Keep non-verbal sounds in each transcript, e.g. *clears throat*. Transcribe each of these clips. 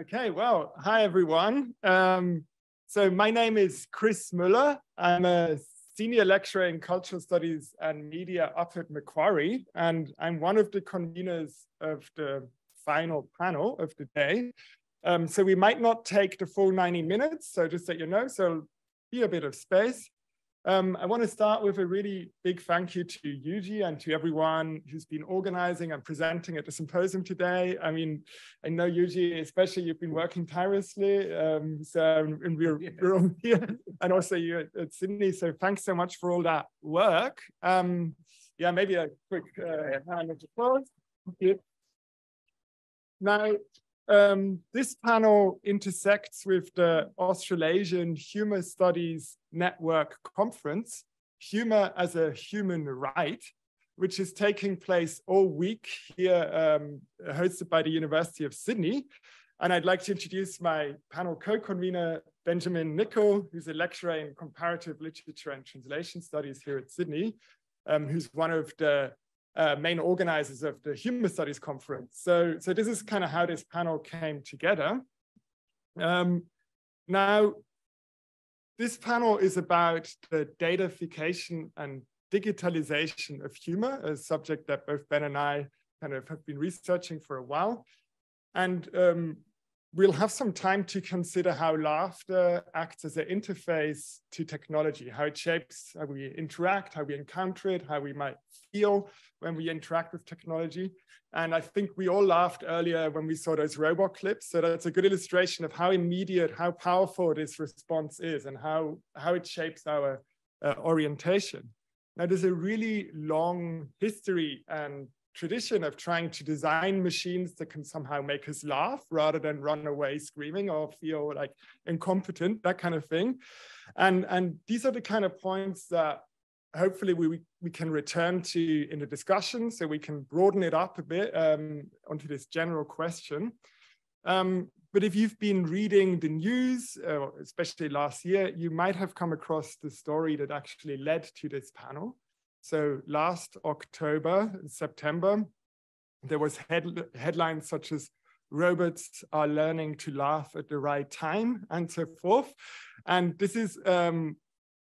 Okay, well, hi everyone. Um, so my name is Chris Muller. I'm a senior lecturer in cultural studies and media up at Macquarie, and I'm one of the conveners of the final panel of the day. Um, so we might not take the full 90 minutes, so just that you know, so be a bit of space. Um, I want to start with a really big thank you to Yuji and to everyone who's been organizing and presenting at the symposium today. I mean, I know Yuji, especially you've been working tirelessly. Um, so and we're, we're all here, and also you at, at, Sydney. So thanks so much for all that work. Um, yeah, maybe a quick uh, round of applause. Now, um, this panel intersects with the Australasian Humour Studies Network Conference, Humour as a Human Right, which is taking place all week here, um, hosted by the University of Sydney. And I'd like to introduce my panel co-convener, Benjamin Nickl, who's a lecturer in comparative literature and translation studies here at Sydney, um, who's one of the uh, main organizers of the Humour Studies Conference. So, so this is kind of how this panel came together. Um, now, this panel is about the datafication and digitalization of humor, a subject that both Ben and I kind of have been researching for a while. And um, we'll have some time to consider how laughter acts as an interface to technology, how it shapes how we interact, how we encounter it, how we might feel when we interact with technology. And I think we all laughed earlier when we saw those robot clips. So that's a good illustration of how immediate, how powerful this response is and how, how it shapes our uh, orientation. Now, there's a really long history and tradition of trying to design machines that can somehow make us laugh rather than run away screaming or feel like incompetent, that kind of thing. And, and these are the kind of points that hopefully we, we can return to in the discussion so we can broaden it up a bit um, onto this general question. Um, but if you've been reading the news, uh, especially last year, you might have come across the story that actually led to this panel. So last October, September, there was head, headlines such as robots are learning to laugh at the right time and so forth. And this is um,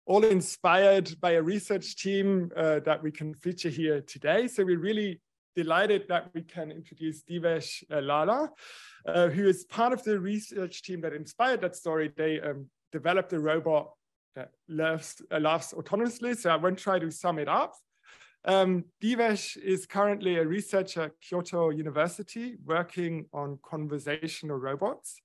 all inspired by a research team uh, that we can feature here today. So we're really delighted that we can introduce Divesh uh, Lala, uh, who is part of the research team that inspired that story. They um, developed a robot that laughs, uh, laughs autonomously. So I won't try to sum it up. Um, Divesh is currently a researcher at Kyoto University working on conversational robots.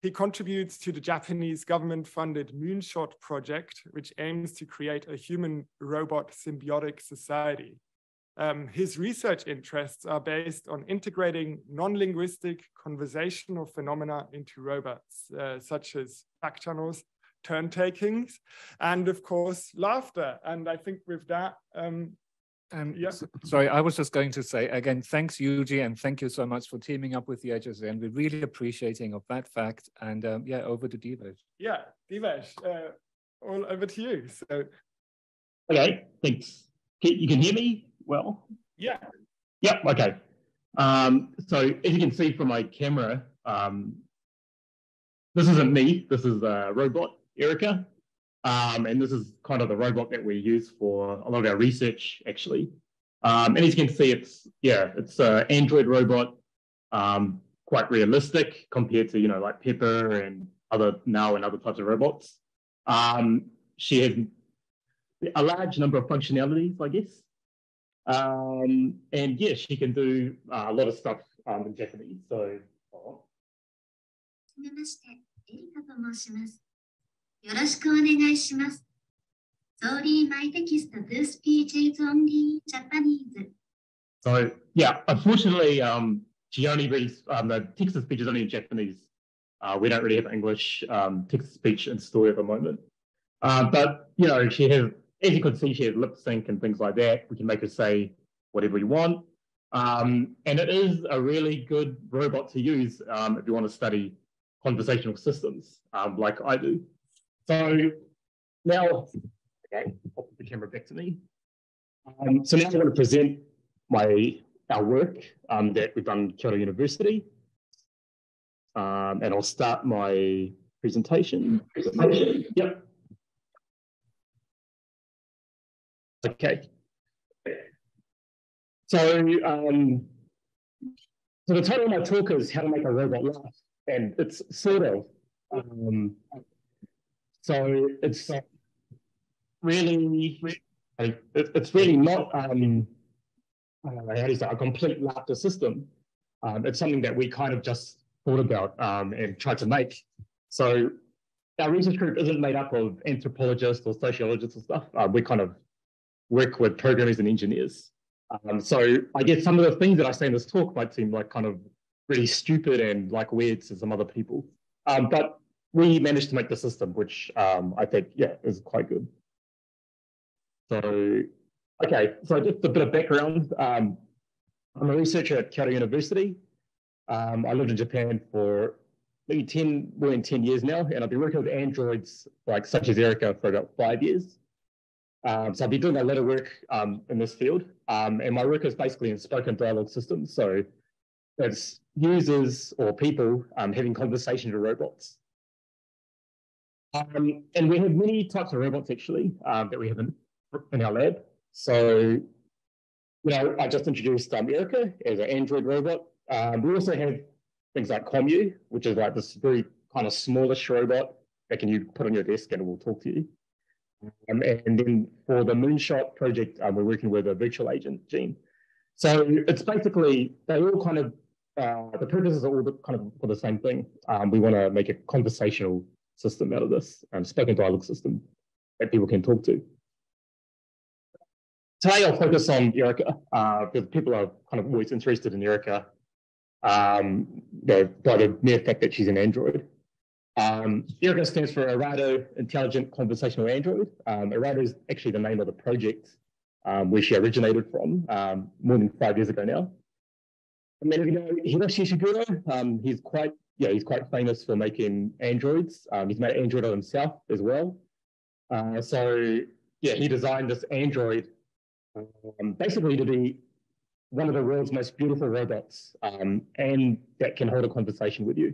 He contributes to the Japanese government-funded Moonshot project, which aims to create a human-robot symbiotic society. Um, his research interests are based on integrating non-linguistic conversational phenomena into robots, uh, such as back channels, turn takings, and of course, laughter. And I think with that, um, um, yeah. sorry, I was just going to say again, thanks, Yuji, and thank you so much for teaming up with the HSA, and We're really appreciating of that fact. And um, yeah, over to Divesh. Yeah, Divesh, uh, all over to you. So, okay, thanks. You can hear me well? Yeah. Yep. Okay. Um, so as you can see from my camera, um, this isn't me. This is a robot Erica. Um, and this is kind of the robot that we use for a lot of our research, actually. Um, and as you can see, it's, yeah, it's an Android robot, um, quite realistic compared to, you know, like Pepper and other now and other types of robots. Um, she has a large number of functionalities, I guess. Um, and yeah, she can do uh, a lot of stuff um, in Japanese. So, oh. よろしくお願いします。Sorry, my text, this speech is only Japanese. So, yeah, unfortunately, um, she only reads, um, the text to speech is only in Japanese. Uh, we don't really have English um, text to speech in story at the moment. Uh, but, you know, she has, as you can see, she has lip sync and things like that. We can make her say whatever we want. Um, and it is a really good robot to use um, if you want to study conversational systems um, like I do. So now, okay, I'll put the camera back to me. Um, so now I'm going to present my our work um, that we've done at Kyoto University. Um, and I'll start my presentation. presentation. Yep. Okay. So, um, so the title of my talk is How to Make a Robot Laugh, and it's sort of. Um, so it's really, it's really not um, uh, how do say, a complete laughter system. Um, it's something that we kind of just thought about um, and tried to make. So our research group isn't made up of anthropologists or sociologists and stuff. Uh, we kind of work with programmers and engineers. Um, so I guess some of the things that I say in this talk might seem like kind of really stupid and like weird to some other people. Um, but we managed to make the system, which um, I think, yeah, is quite good. So, okay, so just a bit of background. Um, I'm a researcher at Kyoto University. Um, I lived in Japan for maybe 10, more than 10 years now, and I've been working with androids like such as Erica for about five years. Um, so I've been doing a lot of work um, in this field, um, and my work is basically in spoken dialogue systems. So it's users or people um, having conversations with robots. Um, and we have many types of robots actually um, that we have in, in our lab. So, you know, I just introduced Erica as an Android robot. we also have things like Commu, which is like this very kind of smallish robot that can you put on your desk and it will talk to you. Um, and then for the Moonshot project, um, we're working with a virtual agent, Gene. So it's basically, they all kind of, uh, the purposes are all the, kind of for the same thing. Um, we want to make a conversational system out of this, um, spoken dialogue system that people can talk to. Today I'll focus on Erica, uh, because people are kind of always interested in Erica um, by the mere fact that she's an Android. Um, Erica stands for ERATO Intelligent Conversational Android. Um, is actually the name of the project um, where she originated from um, more than five years ago now. And then you know Hiroshi Ishiguro, um, he's quite yeah, he's quite famous for making androids. Um, he's made Android himself as well. Uh, so yeah, he designed this android um, basically to be one of the world's most beautiful robots um, and that can hold a conversation with you.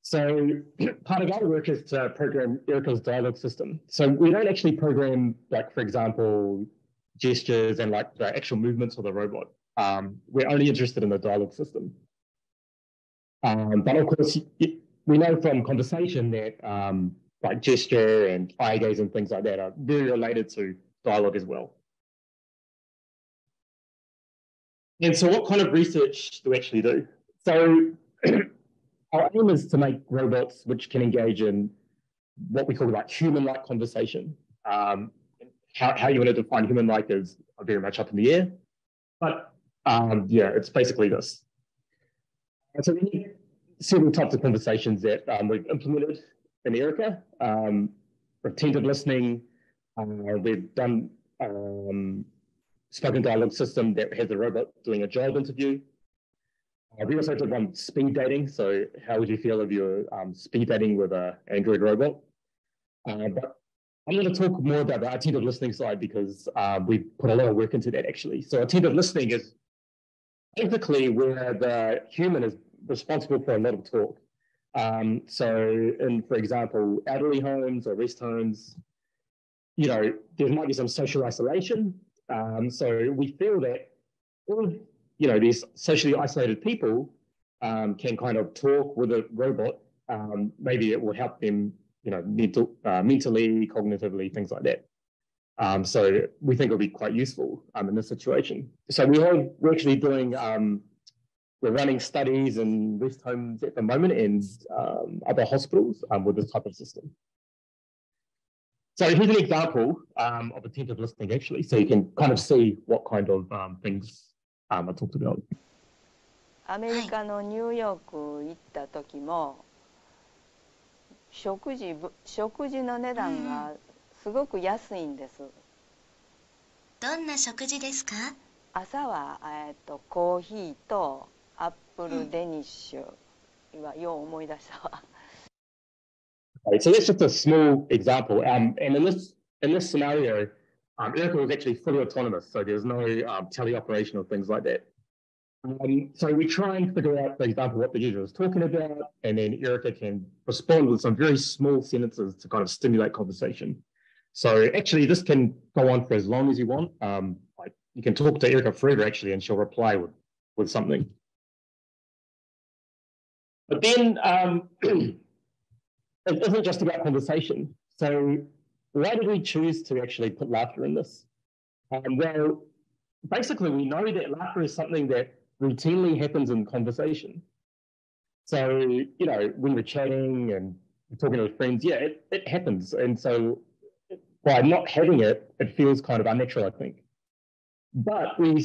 So *clears throat* part of our work is to program Erica's dialogue system. So we don't actually program, like, for example, gestures and like the actual movements of the robot. Um, we're only interested in the dialogue system. Um, but of course, we know from conversation that um, like gesture and eye gaze and things like that are very related to dialogue as well. And so what kind of research do we actually do? So *clears throat* our aim is to make robots which can engage in what we call like human-like conversation. Um, how, how you want to define human-like is very much up in the air. But um, yeah, it's basically this. And so we need several types of conversations that um, we've implemented in Erica. Um, attentive listening. Uh, we've done um, spoken dialogue system that has a robot doing a job interview. Uh, we also did one speed dating. So how would you feel if you're um, speed dating with an Android robot? Uh, but I'm going to talk more about the attentive listening side because uh, we put a lot of work into that actually. So attentive listening is basically where the human is responsible for a lot of talk. Um, so in, for example, elderly homes or rest homes, you know, there might be some social isolation um, so we feel that all you know these socially isolated people um, can kind of talk with a robot. Um, maybe it will help them, you know, mental, uh, mentally, cognitively, things like that. Um, so we think it'll be quite useful um, in this situation. So we are we're actually doing we're running studies in rest homes at the moment and other hospitals with this type of system. So here's an example um, of attentive listening actually, so you can kind of see what kind of um, things um, I talked about. アメリカのニューヨーク行った時も、食事食事の値段がすごく安いんです。どんな食事ですか朝は、えー、とコーヒーと プルデニッシュ、今よう思い出したわ。Right, so that's just a small example. Um, and in this in this scenario, um, Erica was actually fully autonomous, so there's no um, teleoperation or things like that. Um, so we try and figure out, for example, what the user is talking about, and then Erica can respond with some very small sentences to kind of stimulate conversation. So actually, this can go on for as long as you want. Um, like you can talk to Erica forever, actually, and she'll reply with, with something. But then um, *clears throat* it isn't just about conversation. So why did we choose to actually put laughter in this? Um, well, basically, we know that laughter is something that routinely happens in conversation. So, you know, when we're chatting and talking to friends, yeah, it, it happens. And so by not having it, it feels kind of unnatural, I think. But we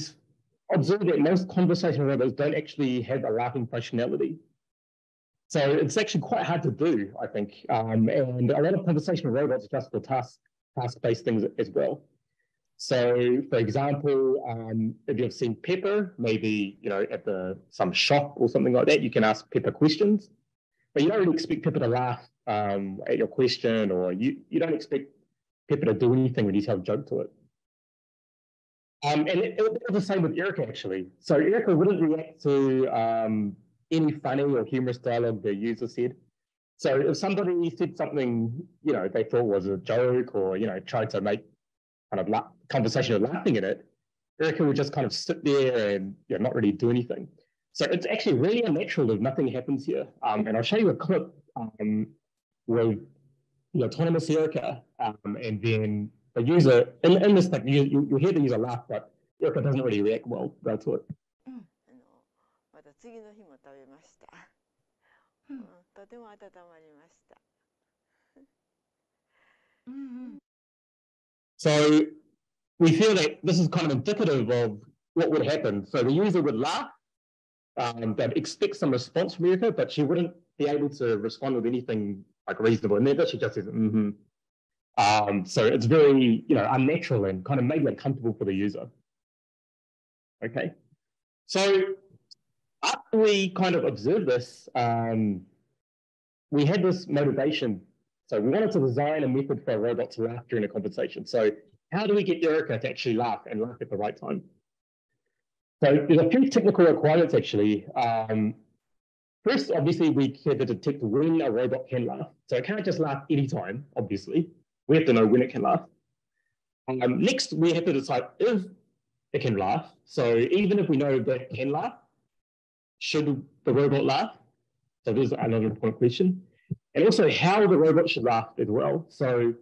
observe that most conversational robots don't actually have a laughing functionality. So it's actually quite hard to do, I think. Um, and a lot of conversational robots are just for task, task-based things as well. So, for example, um, if you've seen Pepper, maybe you know at the some shop or something like that, you can ask Pepper questions, but you don't really expect Pepper to laugh um, at your question, or you you don't expect Pepper to do anything when you tell a joke to it. Um, and it, it, was the same with Erica actually. So Erica wouldn't react to um, any funny or humorous dialogue the user said. So if somebody said something, you know, they thought was a joke or, you know, tried to make kind of la- conversation of laughing at it, Erica would just kind of sit there and you know, not really do anything. So it's actually really unnatural if nothing happens here. Um, and I'll show you a clip um, with the autonomous Erica um, and then the user, in, in this thing, you, you, you hear the user laugh, but Erica doesn't really react well to it. 次の日も食べました、うん、とても温まりました。So we feel that this is kind of indicative of what would happen. So the user would laugh, um, they'd expect some response from Erica, but she wouldn't be able to respond with anything like reasonable. And then she just says, mm-hmm. Um, so it's very, you know, unnatural and kind of maybe uncomfortable for the user. Okay. So after we kind of observed this, um, we had this motivation. So we wanted to design a method for a robot to laugh during a conversation. So how do we get Erica to actually laugh and laugh at the right time? So there's a few technical requirements actually. Um, first, obviously, we had to detect when a robot can laugh. So it can't just laugh anytime, obviously. We have to know when it can laugh. Um, next, we have to decide if it can laugh. So even if we know that it can laugh, should the robot laugh? So there's another important question. And also how the robot should laugh as well. So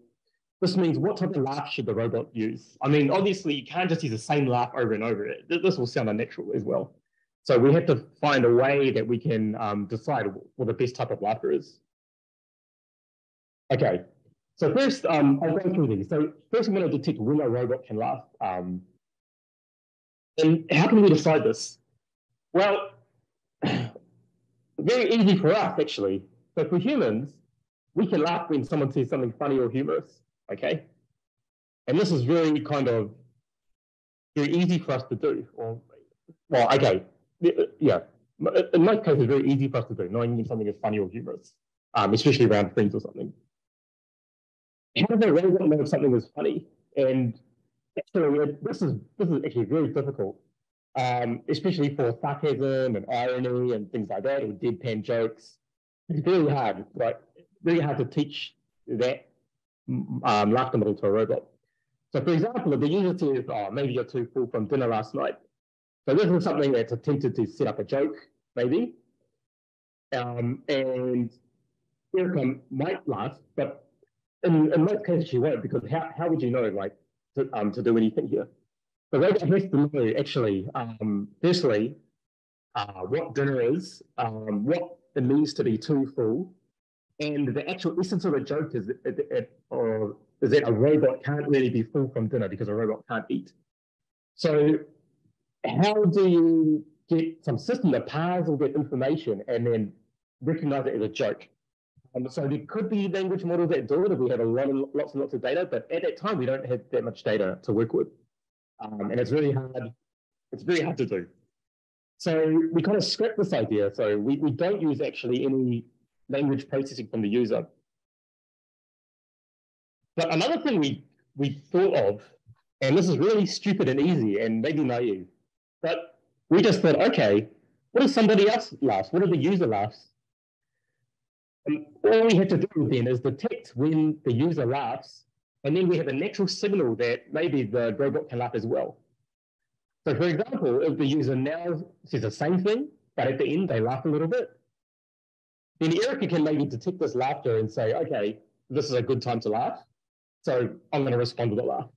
this means what type of laugh should the robot use? I mean, obviously you can't just use the same laugh over and over. This will sound unnatural as well. So we have to find a way that we can um, decide what the best type of laughter is. Okay, so first um, I'll go through these. So first I'm to detect when a robot can laugh. Um, and how can we decide this? Well, very easy for us, actually. So for humans, we can laugh when someone says something funny or humorous, okay? And this is very kind of very easy for us to do. Or, well, okay, yeah. In most cases, very easy for us to do, knowing when something is funny or humorous, um, especially around friends or something. How a robot know if something is funny? And actually, this is this is actually very difficult um, especially for sarcasm and irony and things like that, or deadpan jokes. It's very hard, right? Really hard to teach that um, laughter model to a robot. So for example, if the user says, oh, maybe you're too full from dinner last night. So this is something that's attempted to set up a joke, maybe. Um, and Erica might laugh, but in, in most cases she won't, because how, how would you know, like, to, um, to do anything here? The that has to know actually, um, firstly, uh, what dinner is, um, what it means to be too full, and the actual essence of a joke is, it, it, or is that a robot can't really be full from dinner because a robot can't eat. So how do you get some system that parses all that information and then recognize it as a joke? Um, so there could be language models that do it if we have a lot of, lots and lots of data, but at that time we don't have that much data to work with. Um, and it's really hard, it's very hard to do. So we kind of scrap this idea. So we, we don't use actually any language processing from the user. But another thing we, we thought of, and this is really stupid and easy and maybe naive, but we just thought, okay, what if somebody else laughs? What if the user laughs? And all we had to do then is detect when the user laughs, and then we have a natural signal that maybe the robot can laugh as well. So for example, if the user now says the same thing, but at the end they laugh a little bit, then Erica can maybe detect this laughter and say, okay, this is a good time to laugh. So I'm going to respond with a laugh.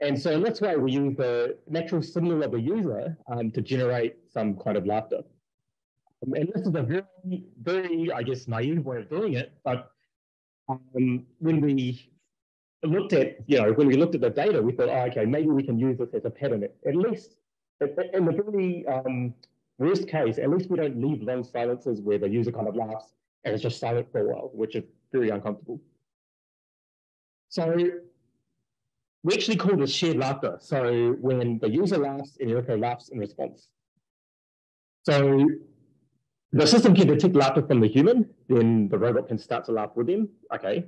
And so that's why we use the natural signal of the user um, to generate some kind of laughter. Um, and this is a very, very, I guess, naive way of doing it. But um, when we looked at, you know, when we looked at the data, we thought, oh, okay, maybe we can use this as a pattern. At least, in the very um, worst case, at least we don't leave long silences where the user kind of laughs and it's just silent for a while, which is very uncomfortable. So we actually call this shared laughter. So when the user laughs and Erica laughs in response. So the system can detect laughter from the human, then the robot can start to laugh with them. Okay.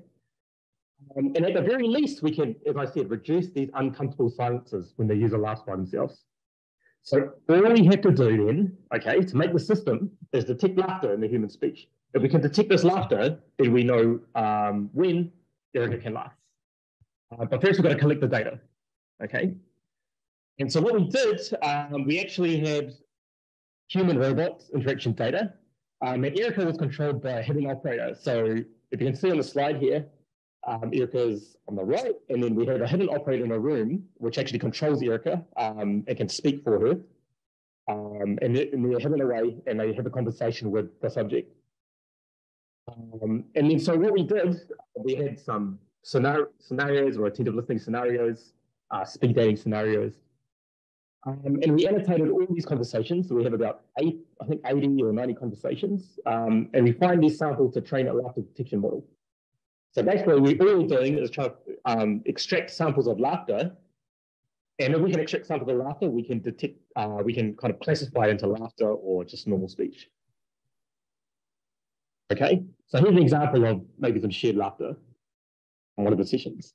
Um, and at the very least, we can, as I said, reduce these uncomfortable silences when the user laughs by themselves. So all we have to do then, okay, to make the system is detect laughter in the human speech. If we can detect this laughter, then we know um, when Erica can laugh. Uh, but first we've got to collect the data, okay? And so what we did, um, we actually had human robot interaction data. Um, and Erica was controlled by a hidden operator. So if you can see on the slide here, um, Erica's on the right, and then we have a hidden operator in a room, which actually controls Erica um, and can speak for her. Um, and, and they're hidden away, and they have a conversation with the subject. Um, and then so what we did, we had some scenario, scenarios or attentive listening scenarios, uh, speed dating scenarios. Um, and we annotated all these conversations. So we have about eight, I think 80 or 90 conversations. Um, and we find these samples to train a laughter detection model. So basically, what we're all doing is trying to um, extract samples of laughter. And if we can extract samples of laughter, we can detect, uh, we can kind of classify into laughter or just normal speech. Okay, so here's an example of maybe some shared laughter on one of the sessions.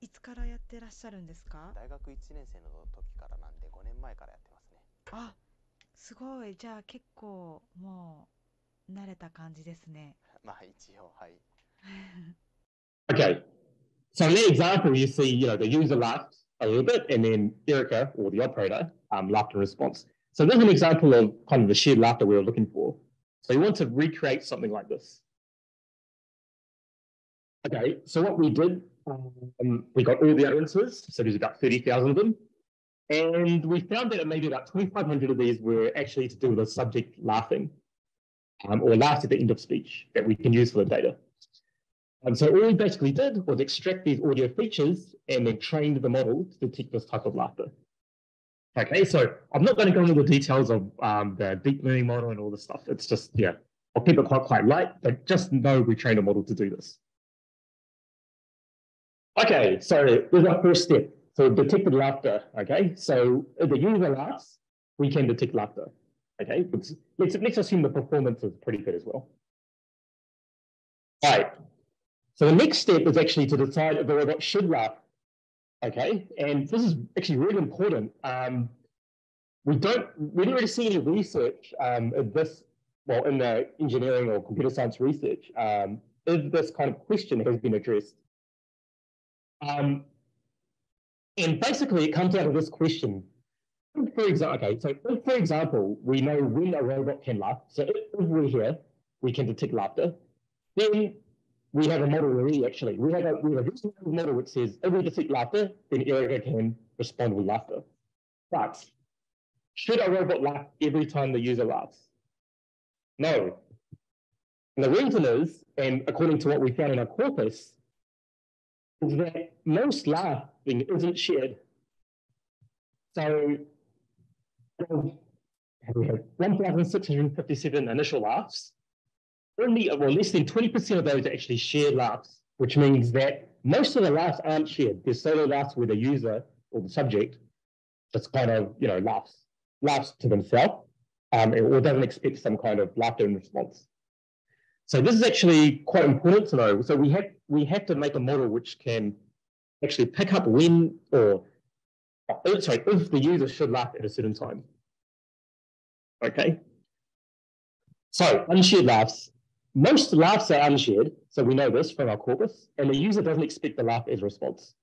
いつからやってらっしゃるんですか大学1年生の時からなんで5年前からやってますね。あすごいじゃあ結構もう慣れた感じですねまあ一応、はい。 *laughs* *laughs* Okay, so in that example, you see, you know, the user laughed a little bit, and then Erica or the operator um, laughed in response. So there's an example of kind of the shared laughter we were looking for. So you want to recreate something like this. Okay, so what we did, um, we got all the utterances, so there's about 30,000 of them. And we found that maybe about 2,500 of these were actually to do with the subject laughing um, or laughed at the end of speech that we can use for the data. And so all we basically did was extract these audio features and then trained the model to detect this type of laughter. Okay, so I'm not going to go into the details of um, the deep learning model and all this stuff. It's just, yeah, I'll keep it quite, quite light, but just know we trained a model to do this. Okay, so this is our first step. So detected laughter, okay? So if the user laughs, we can detect laughter, okay? Let's, let's assume the performance is pretty good as well. All right, so the next step is actually to decide if the robot should laugh, okay? And this is actually really important. Um, we don't, we didn't really see any research um, of this, well, in the engineering or computer science research, um, if this kind of question has been addressed. Um, and basically, it comes out of this question. For example, okay, so if, for example, we know when a robot can laugh, so if, if we're here, we can detect laughter, then we have a model already, actually. We have a, we have a model which says if we detect laughter, then Erica can respond with laughter. But should a robot laugh every time the user laughs? No. And the reason is, and according to what we found in our corpus, is that most laughing isn't shared. So um, we have 1,657 initial laughs. Only, well, less than 20% of those are actually shared laughs, which means that most of the laughs aren't shared. There's solo laughs where the user or the subject just kind of, you know, laughs, laughs to themselves, um, or doesn't expect some kind of laughter in response. So this is actually quite important to know. So we have we have to make a model which can actually pick up when or oh, sorry if the user should laugh at a certain time. Okay. So unshared laughs. Most laughs are unshared, so we know this from our corpus, and the user doesn't expect the laugh as a response.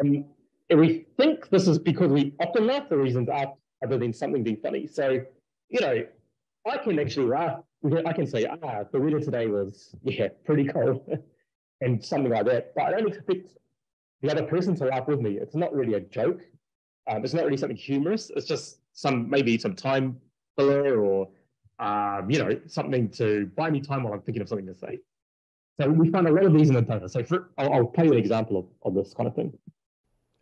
Um, and we think this is because we often laugh for reasons other than something being funny. So, you know, I can actually laugh. I can say, ah, the weather today was, yeah, pretty cold *laughs* and something like that. But I don't expect the other person to laugh with me. It's not really a joke. Um, it's not really something humorous. It's just some maybe some time filler or um, you know something to buy me time while I'm thinking of something to say. So we find a lot of these in the data. So for, I'll, I'll play you an example of, of this kind of thing.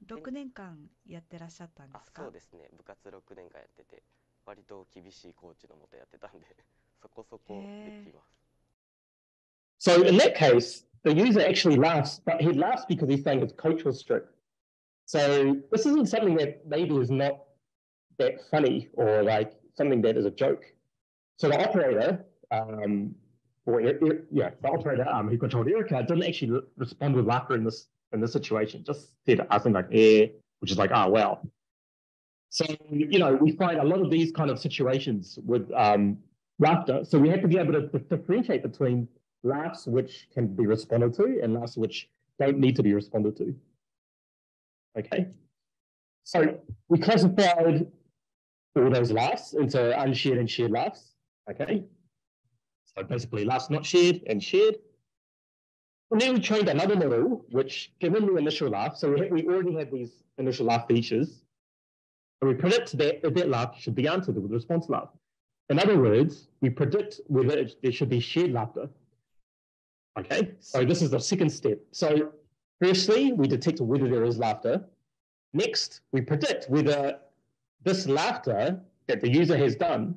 6年間やってらっしゃったんですかそうですね部活6年間やってて割と厳しいコーチのもとやってたんでそこそこできます So *laughs* in that case, the user actually laughs, but he laughs because he's saying his coach was strict. So this isn't something that maybe is not that funny or like something that is a joke. So the operator, um, or yeah, the operator um, who controlled Erica didn't actually respond with laughter in this in this situation. Just said something like "eh," which is like, "Ah, oh, well." So you know, we find a lot of these kind of situations with um, laughter. So we have to be able to differentiate between laughs which can be responded to and laughs which don't need to be responded to. Okay, so we classified all those laughs into unshared and shared laughs. Okay, so basically last not shared and shared. And then we trained another model, which given the initial laugh, so we, we already had these initial laugh features, and we predict that that laugh should be answered with response laugh. In other words, we predict whether there should be shared laughter. Okay, so this is the second step. So firstly, we detect whether there is laughter. Next, we predict whether this laughter that the user has done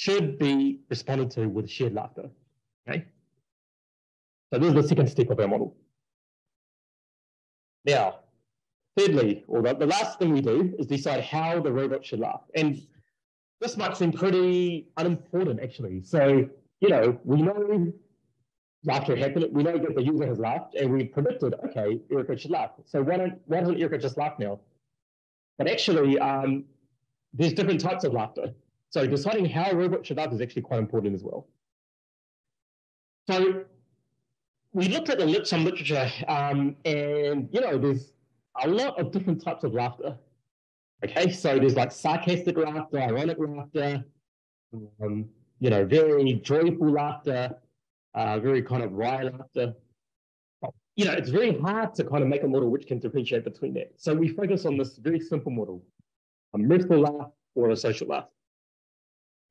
should be responded to with shared laughter. Okay, so this is the second step of our model. Now, thirdly, or the, the last thing we do is decide how the robot should laugh. And this might seem pretty unimportant, actually. So, you know, we know laughter happened. We know that the user has laughed, and we predicted, okay, Erica should laugh. So why don't why doesn't Erica just laugh now? But actually, um, there's different types of laughter. So deciding how a robot should laugh is actually quite important as well. So we looked at the some literature, um, and you know, there's a lot of different types of laughter. Okay, so there's like sarcastic laughter, ironic laughter, um, you know, very joyful laughter, uh, very kind of wry laughter. You know, it's very hard to kind of make a model which can differentiate between that. So we focus on this very simple model, a mirthful laugh or a social laugh.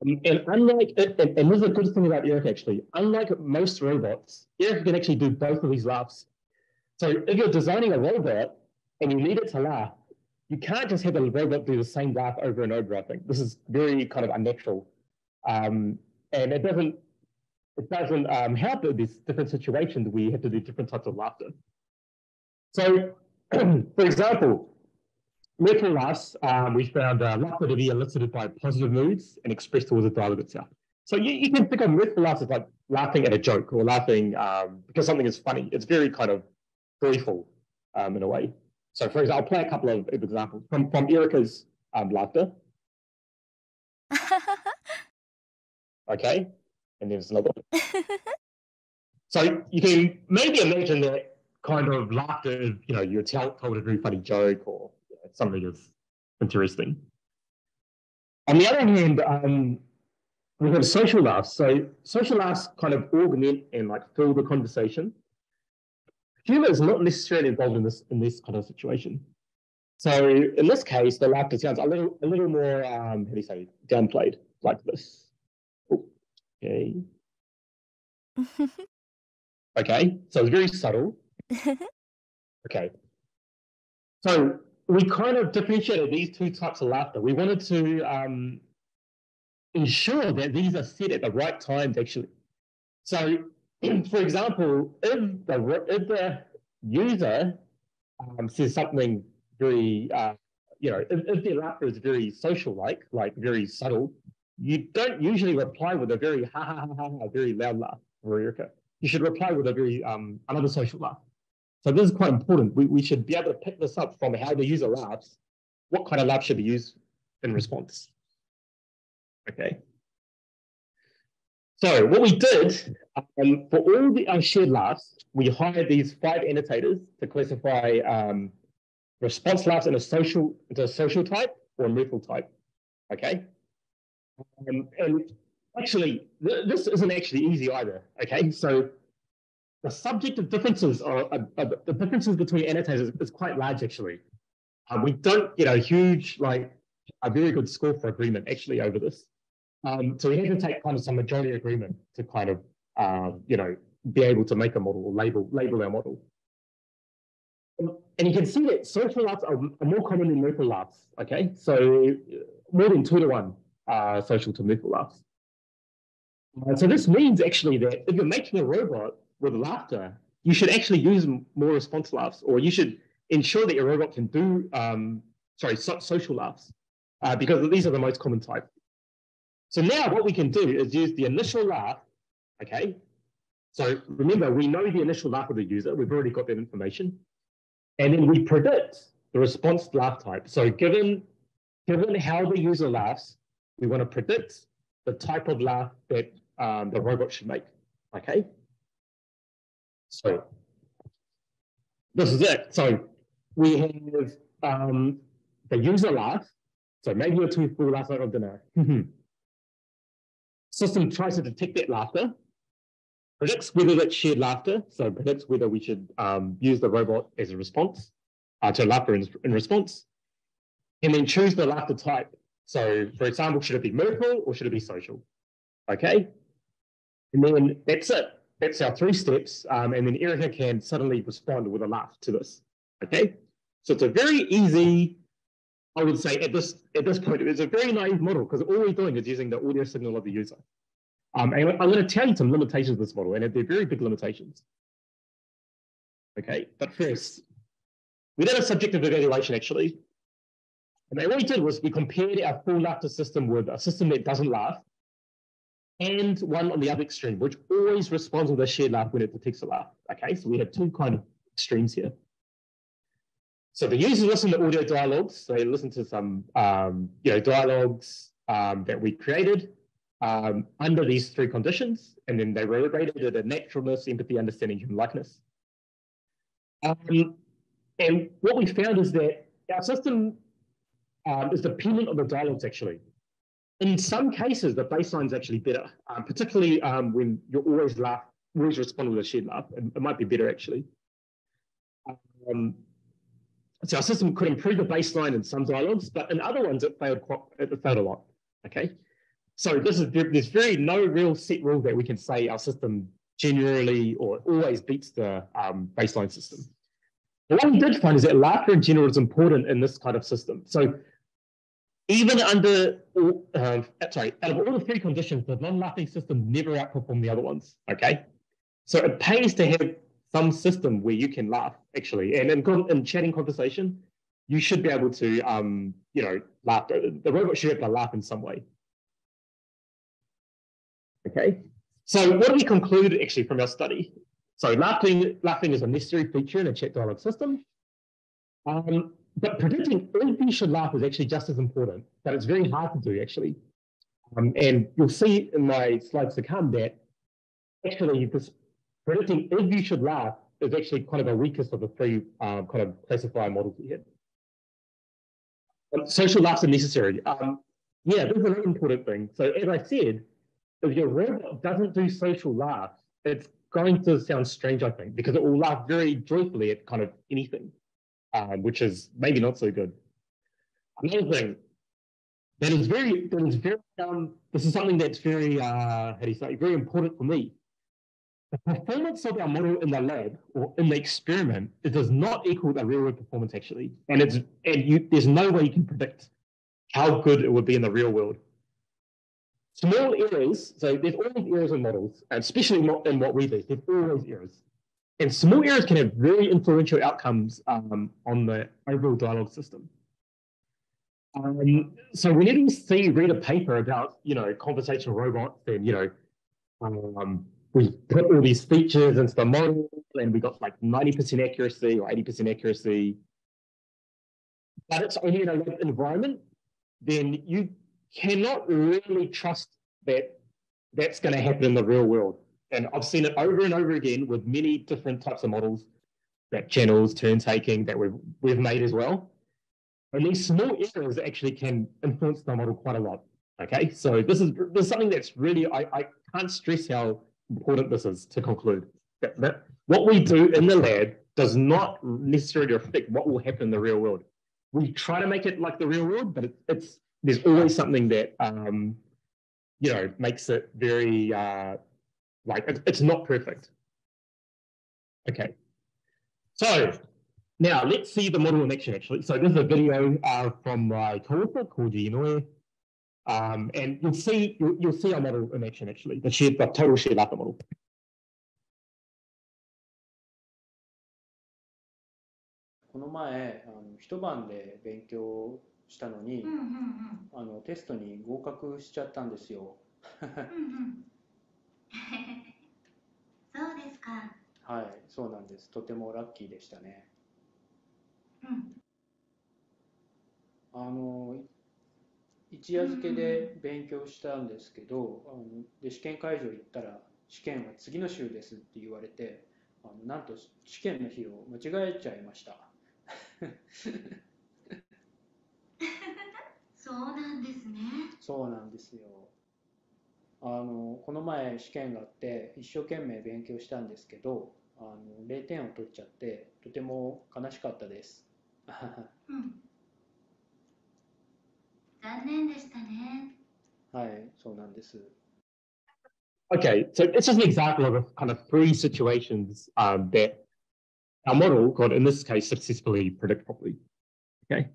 Um, and unlike, and, and this is a good thing about Eric actually, unlike most robots, Eric can actually do both of these laughs. So if you're designing a robot and you need it to laugh, you can't just have the robot do the same laugh over and over, I think. This is very kind of unnatural. Um, and it doesn't it doesn't um, help in these different situations we have to do different types of laughter. So, *clears throat* for example, mirthful laughs, um, we found uh, laughter to be elicited by positive moods and expressed towards the dialogue itself. So you, you can think of mirthful laughs as like laughing at a joke or laughing um, because something is funny. It's very kind of joyful um, in a way. So for example, I'll play a couple of examples from, from Erica's um, laughter. *laughs* okay, and there's another one. *laughs* so you can maybe imagine that kind of laughter, you know, you're told a very funny joke or you something is interesting. On the other hand, um, we have social laughs. So social laughs kind of augment and like fill the conversation. Humor is not necessarily involved in this in this kind of situation. So in this case, the laughter sounds a little a little more um, how do you say downplayed, like this. Okay. *laughs* okay, so it's very subtle. *laughs* okay. So we kind of differentiated these two types of laughter. We wanted to um, ensure that these are set at the right times, actually. So, *clears throat* for example, if the, if the user um, says something very, uh, you know, if, if their laughter is very social-like, like very subtle, you don't usually reply with a very ha ha ha ha, very loud laugh Erica. You should reply with a very um, another social laugh. So this is quite important. We, we should be able to pick this up from how the user laughs. What kind of laugh should be used in response? Okay. So what we did um, for all the our shared laughs, we hired these five annotators to classify um, response laughs in a social into a social type or mirthful type. Okay. Um, and actually, th this isn't actually easy either. Okay, so the subject of differences are, are, are the differences between annotators is, quite large actually. Um, we don't get a huge like a very good score for agreement actually over this. Um, so we had to take kind of some majority agreement to kind of, um, you know, be able to make a model or label, label our model. And you can see that social laughs are, are more common than mirthful laughs, okay? So more than two to one uh, social to mirthful laughs. Uh, so this means actually that if you're making a robot with laughter, you should actually use more response laughs, or you should ensure that your robot can do, um, sorry, so social laughs, uh, because these are the most common type. So now what we can do is use the initial laugh, okay? So remember, we know the initial laugh of the user. We've already got that information. And then we predict the response laugh type. So given, given how the user laughs, we want to predict the type of laugh that um, the robot should make, okay? So this is it. So we have um, the user laugh. So maybe you're too full laugh out of dinner. System tries to detect that laughter, predicts whether that's shared laughter, so predicts whether we should um, use the robot as a response uh, to laughter in, in, response, and then choose the laughter type. So, for example, should it be mirthful or should it be social? Okay, and then that's it. That's our three steps, um, and then Erica can suddenly respond with a laugh to this. Okay, so it's a very easy I would say at this at this point, it's a very naive model because all we're doing is using the audio signal of the user. Um, and I'm going to tell you some limitations of this model, and they're very big limitations. Okay, but first, we did a subjective evaluation actually. And what we did was we compared our full laughter system with a system that doesn't laugh and one on the other extreme, which always responds with a shared laugh when it detects a laugh. Okay, so we have two kind of extremes here. So the users listen to audio dialogues. So They listen to some um, you know, dialogues um, that we created um, under these three conditions, and then they rated it a naturalness, empathy, understanding, human likeness. Um, and what we found is that our system um, is dependent on the dialogues actually. In some cases, the baseline is actually better, um, particularly when you're always laugh, always respond with a shared laugh. It, it might be better actually. Um, so our system could improve the baseline in some dialogues, but in other ones it failed quite, it failed a lot. Okay, so this is there's very no real set rule that we can say our system generally or always beats the um, baseline system. But what we did find is that laughter in general is important in this kind of system. So even under, uh, sorry, out of all the three conditions, the non-laughing system never outperformed the other ones. Okay, so it pays to have some system where you can laugh actually. And in, in chatting conversation, you should be able to, um, you know, laugh. The robot should be able to laugh in some way. Okay. So what do we conclude actually from our study? So laughing, laughing is a necessary feature in a chat dialogue system. Um, but predicting if you should laugh is actually just as important, but it's very hard to do actually. Um, and you'll see in my slides to come that actually this predicting if you should laugh is actually kind of the weakest of the three um, kind of classifier models we had. Um, social laughs are necessary. Um, yeah, this is an important thing. So as I said, if your robot doesn't do social laughs, it's going to sound strange, I think, because it will laugh very joyfully at kind of anything, um, which is maybe not so good. Another thing that is very, that is very, um, this is something that's very, uh, how do you say, very important for me the performance of our model in the lab or in the experiment it does not equal the real world performance actually, and it's and you there's no way you can predict how good it would be in the real world. Small errors, so there's always errors in models, and especially not in what we do, there's always errors. And small errors can have very influential outcomes um, on the overall dialogue system. Um, so whenever you see read a paper about you know conversational robots and you know um, we put all these features into the model and we got like 90% accuracy or 80% accuracy, but it's only in a lab environment, then you cannot really trust that that's going to happen in the real world. And I've seen it over and over again with many different types of models, that channels, turn taking that we've, we've made as well. And these small errors actually can influence the model quite a lot. Okay, so this is this is something that's really I, I can't stress how important this is to conclude. That, that what we do in the lab does not necessarily reflect what will happen in the real world. We try to make it like the real world, but it, it's there's always something that um, you know makes it very uh, like it, it's not perfect. Okay, so now let's see the model in action actually. So this is a video uh, from my co-author called Inoue. Um, and you'll see you'll, you'll, see our model in action actually, the shared the total shared laughter model. この前あの一晩で勉強したのに、うんうんうん、あのテストに合格しちゃったんですよ。うんうん *laughs* そうですか。はい、そうなんです。とてもラッキーでしたね。うん。あの一夜漬けで勉強したんですけど、あので試験会場行ったら試験は次の週ですって言われてあのなんと試験の日を間違えちゃいました *laughs* そうなんですねそうなんですよあのこの前試験があって一生懸命勉強したんですけどあの0点を取っちゃってとても悲しかったですうん残念でしたね。はい、そうなんです。Okay, so it's just an example of a kind of three situations um, that our model could, in this case, successfully predict properly. Okay,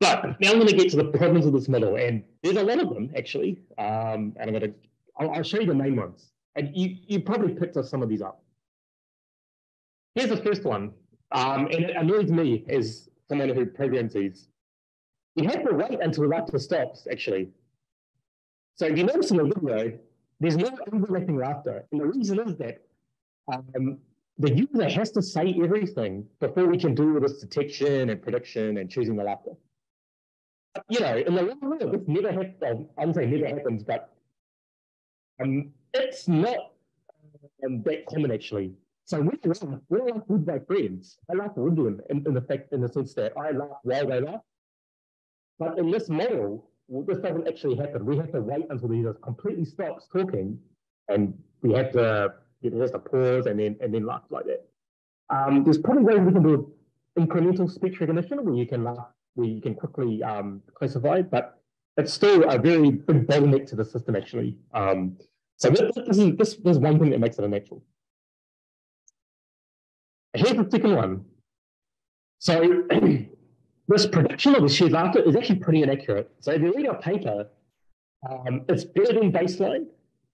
but now I'm going to get to the problems of this model, and there's a lot of them actually. Um, and I'm going to, I'll, I'll, show you the main ones, and you you probably picked up some of these up. Here's the first one, um, and it annoys me as someone who programs these you have to wait until the laughter stops, actually. So if you notice in the video, there's no overlapping laughter. And the reason is that um, the user has to say everything before we can do all this detection and prediction and choosing the laughter. You know, in the real world, this never happens. I'm saying never happens, but um, it's not um, that common actually. So we laugh, we laugh with my friends. I laugh with them in, in the fact, in the sense that I laugh while they laugh. But in this model, well, this doesn't actually happen. We have to wait until the user completely stops talking, and we have to you know, just a pause and then and then laugh like that. Um, there's probably ways we can do incremental speech recognition where you can laugh, where you can quickly um, classify, but it's still a very big bottleneck to the system actually. Um, so this, this, is this, this is one thing that makes it unnatural. Here's the second one. So *clears throat* this prediction of the shared laughter is actually pretty inaccurate. So if you read our paper, um, it's better than baseline.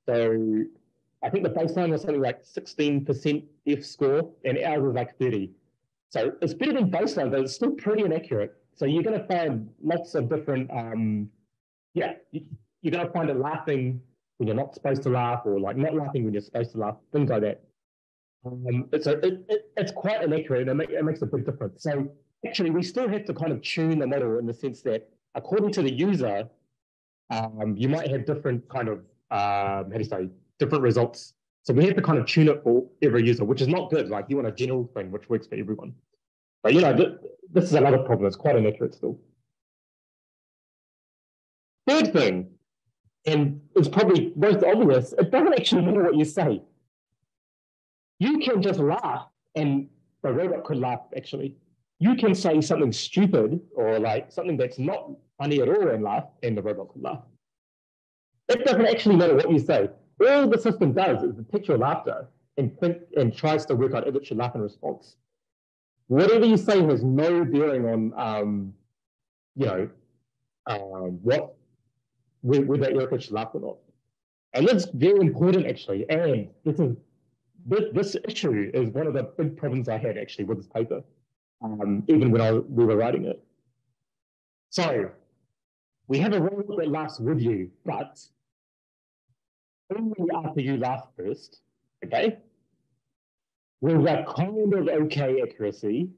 So I think the baseline was something like 16% F score, and ours was like 30. So it's better than baseline, but it's still pretty inaccurate. So you're going to find lots of different, um, yeah, you, are going to find it laughing when you're not supposed to laugh, or like not laughing when you're supposed to laugh, things like that. Um, it's, a, it, it, it's quite inaccurate, and it, make, it makes a big difference. So actually we still have to kind of tune the model in the sense that according to the user, um, you might have different kind of, um, how do you say, different results. So we have to kind of tune it for every user, which is not good. Like you want a general thing which works for everyone. But you know, th this is another problem. It's quite inaccurate still. Third thing, and it's probably most obvious, it doesn't actually matter what you say. You can just laugh and the robot could laugh actually you can say something stupid or like something that's not funny at all and laugh, and the robot could laugh. It doesn't actually matter what you say. All the system does is detect your laughter and think and tries to work out if it should laugh in response. Whatever you say has no bearing on, um, you know, um, what Erica should laugh or not. And that's very important actually. And this is this, this issue is one of the big problems I had actually with this paper um, even when I, we were writing it. So we have a rule that laughs with you, but only after you laugh first, okay? With that kind of okay accuracy,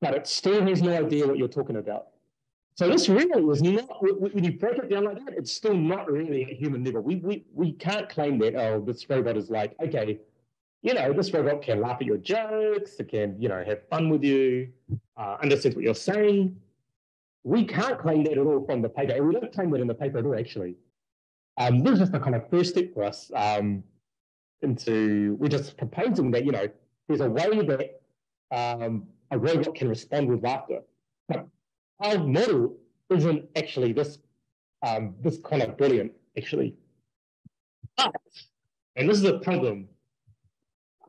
but it still has no idea what you're talking about. So this really is not, when you break it down like that, it's still not really a human level. We, we, we can't claim that, oh, this robot is like, okay, you know, this robot can laugh at your jokes, it can, you know, have fun with you, uh, understands what you're saying. We can't claim that at all from the paper. And we don't claim that in the paper at all, actually. Um, this is just the kind of first step for us um, into, we're just proposing that, you know, there's a way that um, a robot can respond with laughter. But our model isn't actually this, um, this kind of brilliant, actually. But, and this is a problem,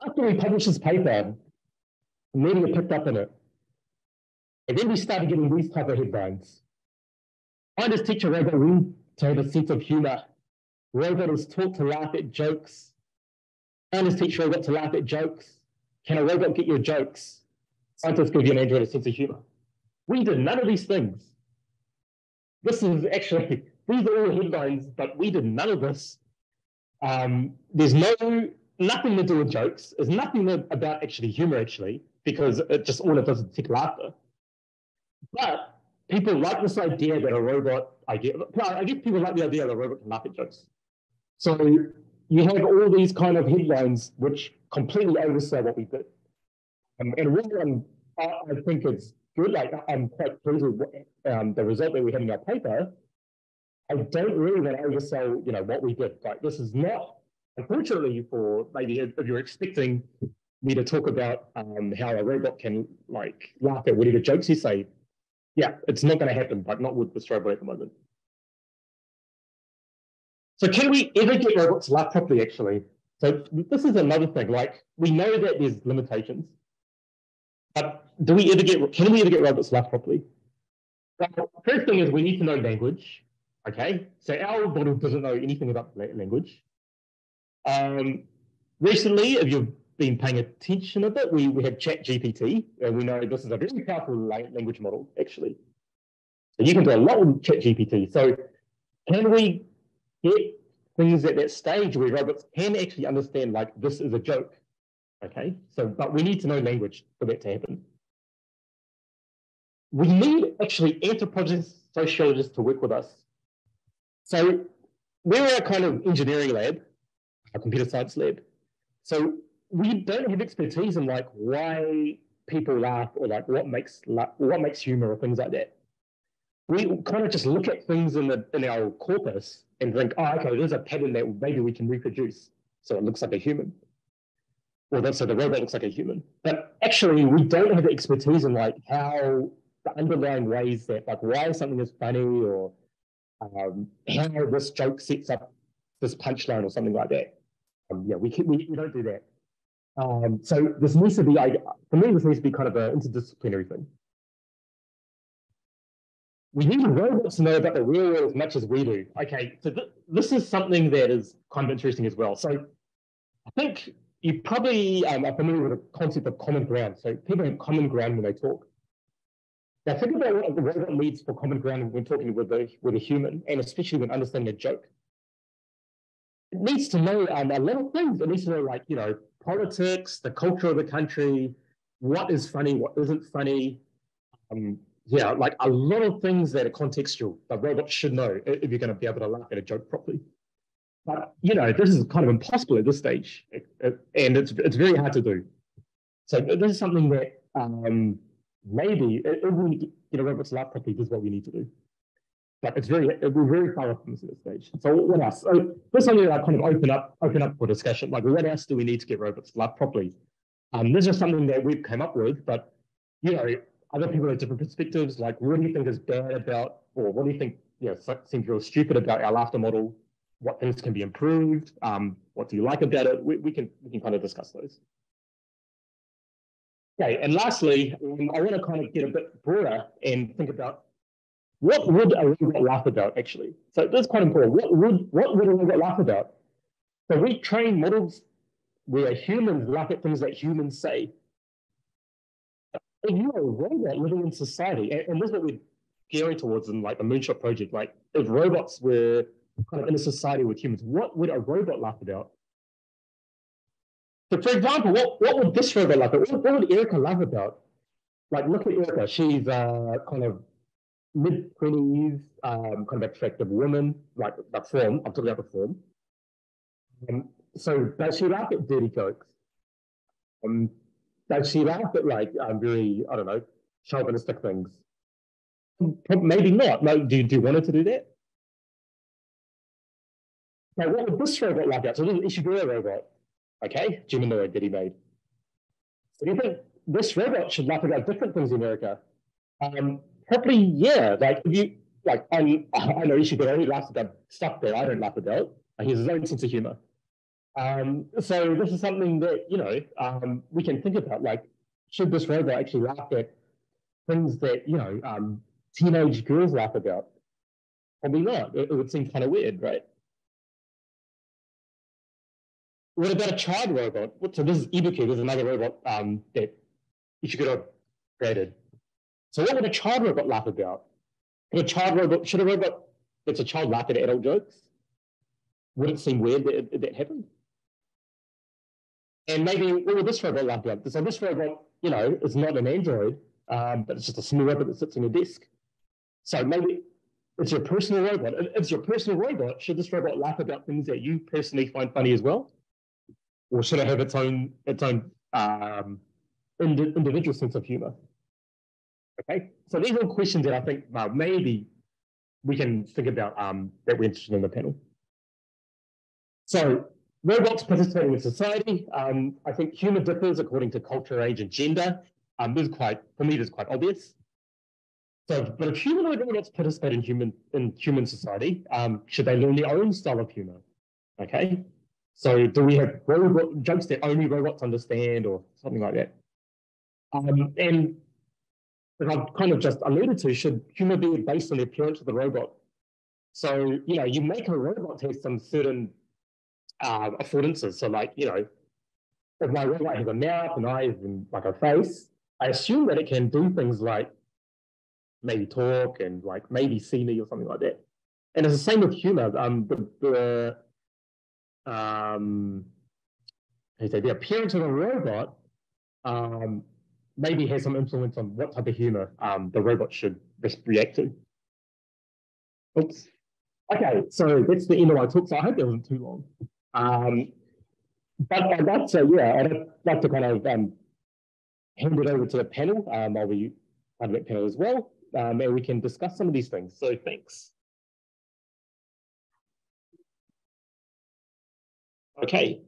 after we published this paper, media picked up on it. And then we started getting these type of headlines. Find this teacher robot room to have a sense of humor. Robot is taught to laugh at jokes. Find this teacher robot to laugh at jokes. Can a robot get your jokes? Scientists give you an android a sense of humor. We did none of these things. This is actually, *laughs* these are all headlines, but we did none of this. Um, there's no, nothing to do with jokes. There's nothing about actually humor, actually, because it just all it does is tick laughter. But people like this idea that a robot, I get, I guess people like the idea that a robot can laugh at jokes. So you have all these kind of headlines which completely oversell what we did. And one, I, I think it's good. Like I'm quite pleased with um, the result that we had in our paper. I don't really want to oversell, you know, what we did. Like this is not, unfortunately, for maybe if you're expecting me to talk about um, how a robot can like laugh at whatever jokes you say, yeah, it's not going to happen. But not with this robot at the moment. So can we ever get robots to laugh properly? Actually, so this is another thing. Like we know that there's limitations. But do we ever get, can we ever get robots to laugh properly? So first thing is we need to know language. Okay, so our model doesn't know anything about language. Um, recently, if you've been paying attention a bit, we, we have Chat GPT, and we know this is a very powerful language model, actually. So you can do a lot with Chat GPT. So can we get things at that stage where robots can actually understand, like, this is a joke? Okay, so, but we need to know language for that to happen. We need actually anthropologists, sociologists to work with us. So we're a kind of engineering lab, a computer science lab. So we don't have expertise in like why people laugh or like what makes what makes humor or things like that. We kind of just look at things in the in our corpus and think, oh, okay, there's a pattern that maybe we can reproduce. So it looks like a human well, that's so the robot looks like a human. But actually, we don't have the expertise in like how the underlying ways that like why something is funny or um, how this joke sets up this punchline or something like that. Um, yeah, we, can, we we don't do that. Um, so this needs to be, I, for me, this needs to be kind of an interdisciplinary thing. We need robots to know about the real world as much as we do. Okay, so th this is something that is kind of interesting as well. So I think you probably um, are familiar with the concept of common ground. So people have common ground when they talk. Now think about what the robot needs for common ground when talking with a, with a human, and especially when understanding a joke. It needs to know um, a lot of things. It needs to know like, you know, politics, the culture of the country, what is funny, what isn't funny. Um, yeah, like a lot of things that are contextual, the robot should know if you're going to be able to laugh at a joke properly. But you know, this is kind of impossible at this stage, it, it, and it's it's very hard to do. So this is something that um, maybe if we get a robot to laugh properly, this is what we need to do. But it's very we're very far off from this at this stage. So what else? So this is something that I kind of open up open up for discussion. Like what else do we need to get robots laugh properly? Um, this is something that we've come up with, but you know, other people have different perspectives. Like, what do you think is bad about, or what do you think you know seems real stupid about our laughter model? What things can be improved, um, what do you like about it? We, we, can we can kind of discuss those. Okay, and lastly, um, I want to kind of get a bit broader and think about what would a robot laugh about actually? So that's quite important. What would what would a robot laugh about? So we train models where humans laugh at things that humans say. If you're a robot living in society, and, and this is what we're gearing towards in like the Moonshot project, like if robots were kind of in a society with humans, what would a robot laugh about? So, for example, what, what would this robot laugh about? What, what would Erica laugh about? Like, look at Erica. She's uh, kind of mid 20s, um, kind of attractive woman, like the form, I'm talking about the form. Um, so does she laugh at dirty jokes? Um, does she laugh at like um, very, I don't know, chauvinistic things? Maybe not. No, do, do you want her to do that? Now, what would this robot like that? So this is Ishiguro robot, okay, humanoid that he made. So do you think this robot should laugh about different things in America? Um, probably, yeah. Like if you like, I'm, *laughs* I know Ishiguro, he laughs about stuff that I don't laugh about. He has his own sense of humor. Um, so this is something that you know um, we can think about. Like, should this robot actually laugh at things that you know um, teenage girls laugh about? Probably not. It, it would seem kind of weird, right? What about a child robot? So this is Ibuki, there's another robot um, that Ishiguro created. So what would a child robot laugh about? Would a child robot, should a robot that's a child laugh at adult jokes? Would it seem weird that that happened? And maybe what would this robot laugh about? So this robot, you know, is not an android, um, but it's just a small robot that sits on a desk. So maybe it's your personal robot. If it's your personal robot, should this robot laugh about things that you personally find funny as well? Or should it have its own its own um, ind individual sense of humor? Okay, so these are questions that I think well, maybe we can think about um, that we're interested in the panel. So robots participating in society. Um, I think humor differs according to culture, age, and gender. Um, this is quite, for me, this is quite obvious. So, but if humanoid robots participate in human in human society, um, should they learn their own style of humor? Okay, so do we have robot jokes that only robots understand or something like that? Um, and as I've kind of just alluded to, should humor be based on the appearance of the robot? So, you know, you make a robot have some certain uh, affordances. So like, you know, if my robot has a mouth and eyes and like a face, I assume that it can do things like maybe talk and like maybe see me or something like that. And it's the same with humor. Um, the, the um, say the appearance of a robot um, maybe has some influence on what type of humor um, the robot should react to. Oops. Okay, so that's the end of my talk. So I hope that wasn't too long. Um, but I'd like to, yeah, I'd like to kind of um, hand it over to the panel. Um, I'll be part of that panel as well, um, and we can discuss some of these things. So thanks. Okay.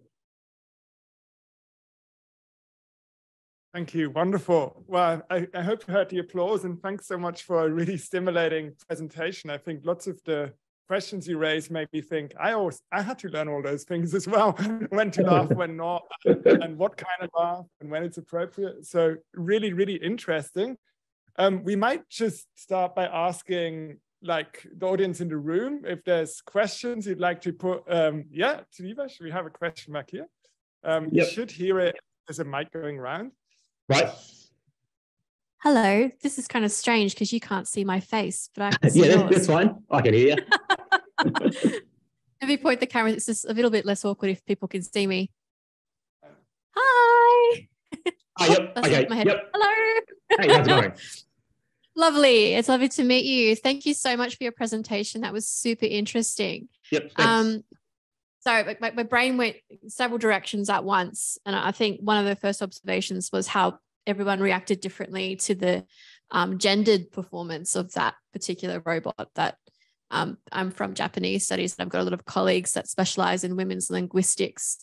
Thank you. Wonderful. Well, I, I hope you heard the applause and thanks so much for a really *laughs* stimulating presentation. I think lots of the questions you raised made me think I always I had to learn all those things as well. *laughs* when to laugh, when not, and, what kind of laugh and when it's appropriate. So really, really interesting. Um, we might just start by asking like the audience in the room, if there's questions you'd like to put, um, yeah, Taniva, we have a question back here? Um, yep. You should hear it. There's a mic going around. Right. Hello. This is kind of strange because you can't see my face, but I can *laughs* see yeah, that's, that's fine. I can hear you. *laughs* *laughs* Let me point the camera. It's just a little bit less awkward if people can see me. Hi. Oh, yep. okay. Yep. Hello. Hey, how's it going? Lovely. It's lovely to meet you. Thank you so much for your presentation. That was super interesting. Yep. Um, so my, my brain went several directions at once. And I think one of the first observations was how everyone reacted differently to the um, gendered performance of that particular robot that um, I'm from Japanese studies and I've got a lot of colleagues that specialize in women's linguistics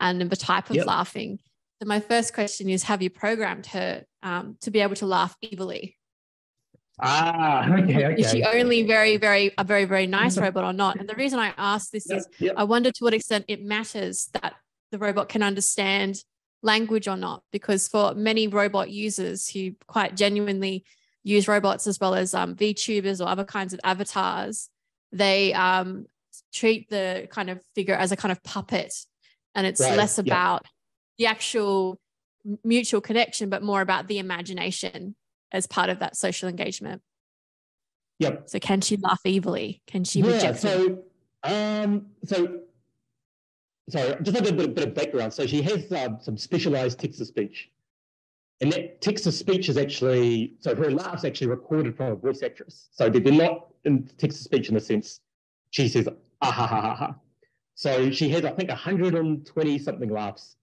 and the type of yep. laughing. So my first question is, have you programmed her um, to be able to laugh evilly? Ah, okay, *laughs* okay. Is she only very, very a very, very nice robot or not? And the reason I ask this yep, is yep. I wonder to what extent it matters that the robot can understand language or not, because for many robot users who quite genuinely use robots as well as um, VTubers or other kinds of avatars, they um, treat the kind of figure as a kind of puppet, and it's right. less about yep. the actual mutual connection, but more about the imagination as part of that social engagement. Yep. So can she laugh evilly? Can she yeah, reject so um so sorry, just a bit, bit, bit of background. So she has um, some specialized text to speech. And that text to speech is actually, so her laugh's actually recorded from a voice actress. So they're not in text to speech in the sense she says, ah ha ha ha ha. So she has, I think, 120 something laughs.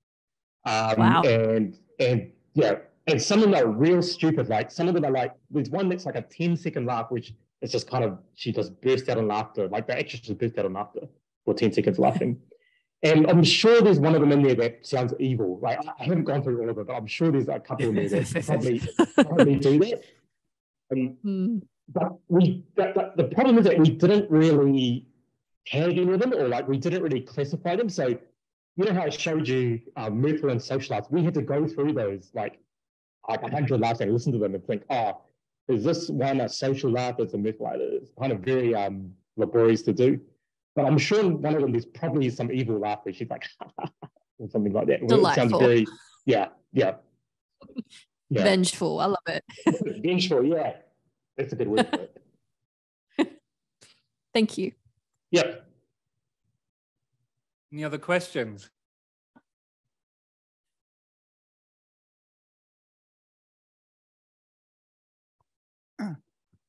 Um, wow. And, and yeah, and some of them are real stupid. Like some of them are like, there's one that's like a 10 second laugh, which is just kind of, she just burst out in laughter. Like the actress just burst out in laughter for 10 seconds laughing. *laughs* And I'm sure there's one of them in there that sounds evil. Like I haven't gone through all of it, but I'm sure there's a couple in there that *laughs* probably, probably do that. Um, mm. But we, the, the, the problem is that we didn't really tag any of them, or like we didn't really classify them. So you know how I showed you uh, Mirthful and Social Arts? We had to go through those like like a hundred laughs and listen to them and think, oh, is this one a social laugh? It's a myth laugh. It's kind of very um, laborious to do. But I'm sure one of them is probably some evil laugh where she's like, *laughs* or something like that. Delightful. It sounds very, yeah, yeah. *laughs* yeah. Vengeful. I love it. *laughs* Vengeful, yeah. That's a good word for it. Thank you. Yep. Any other questions?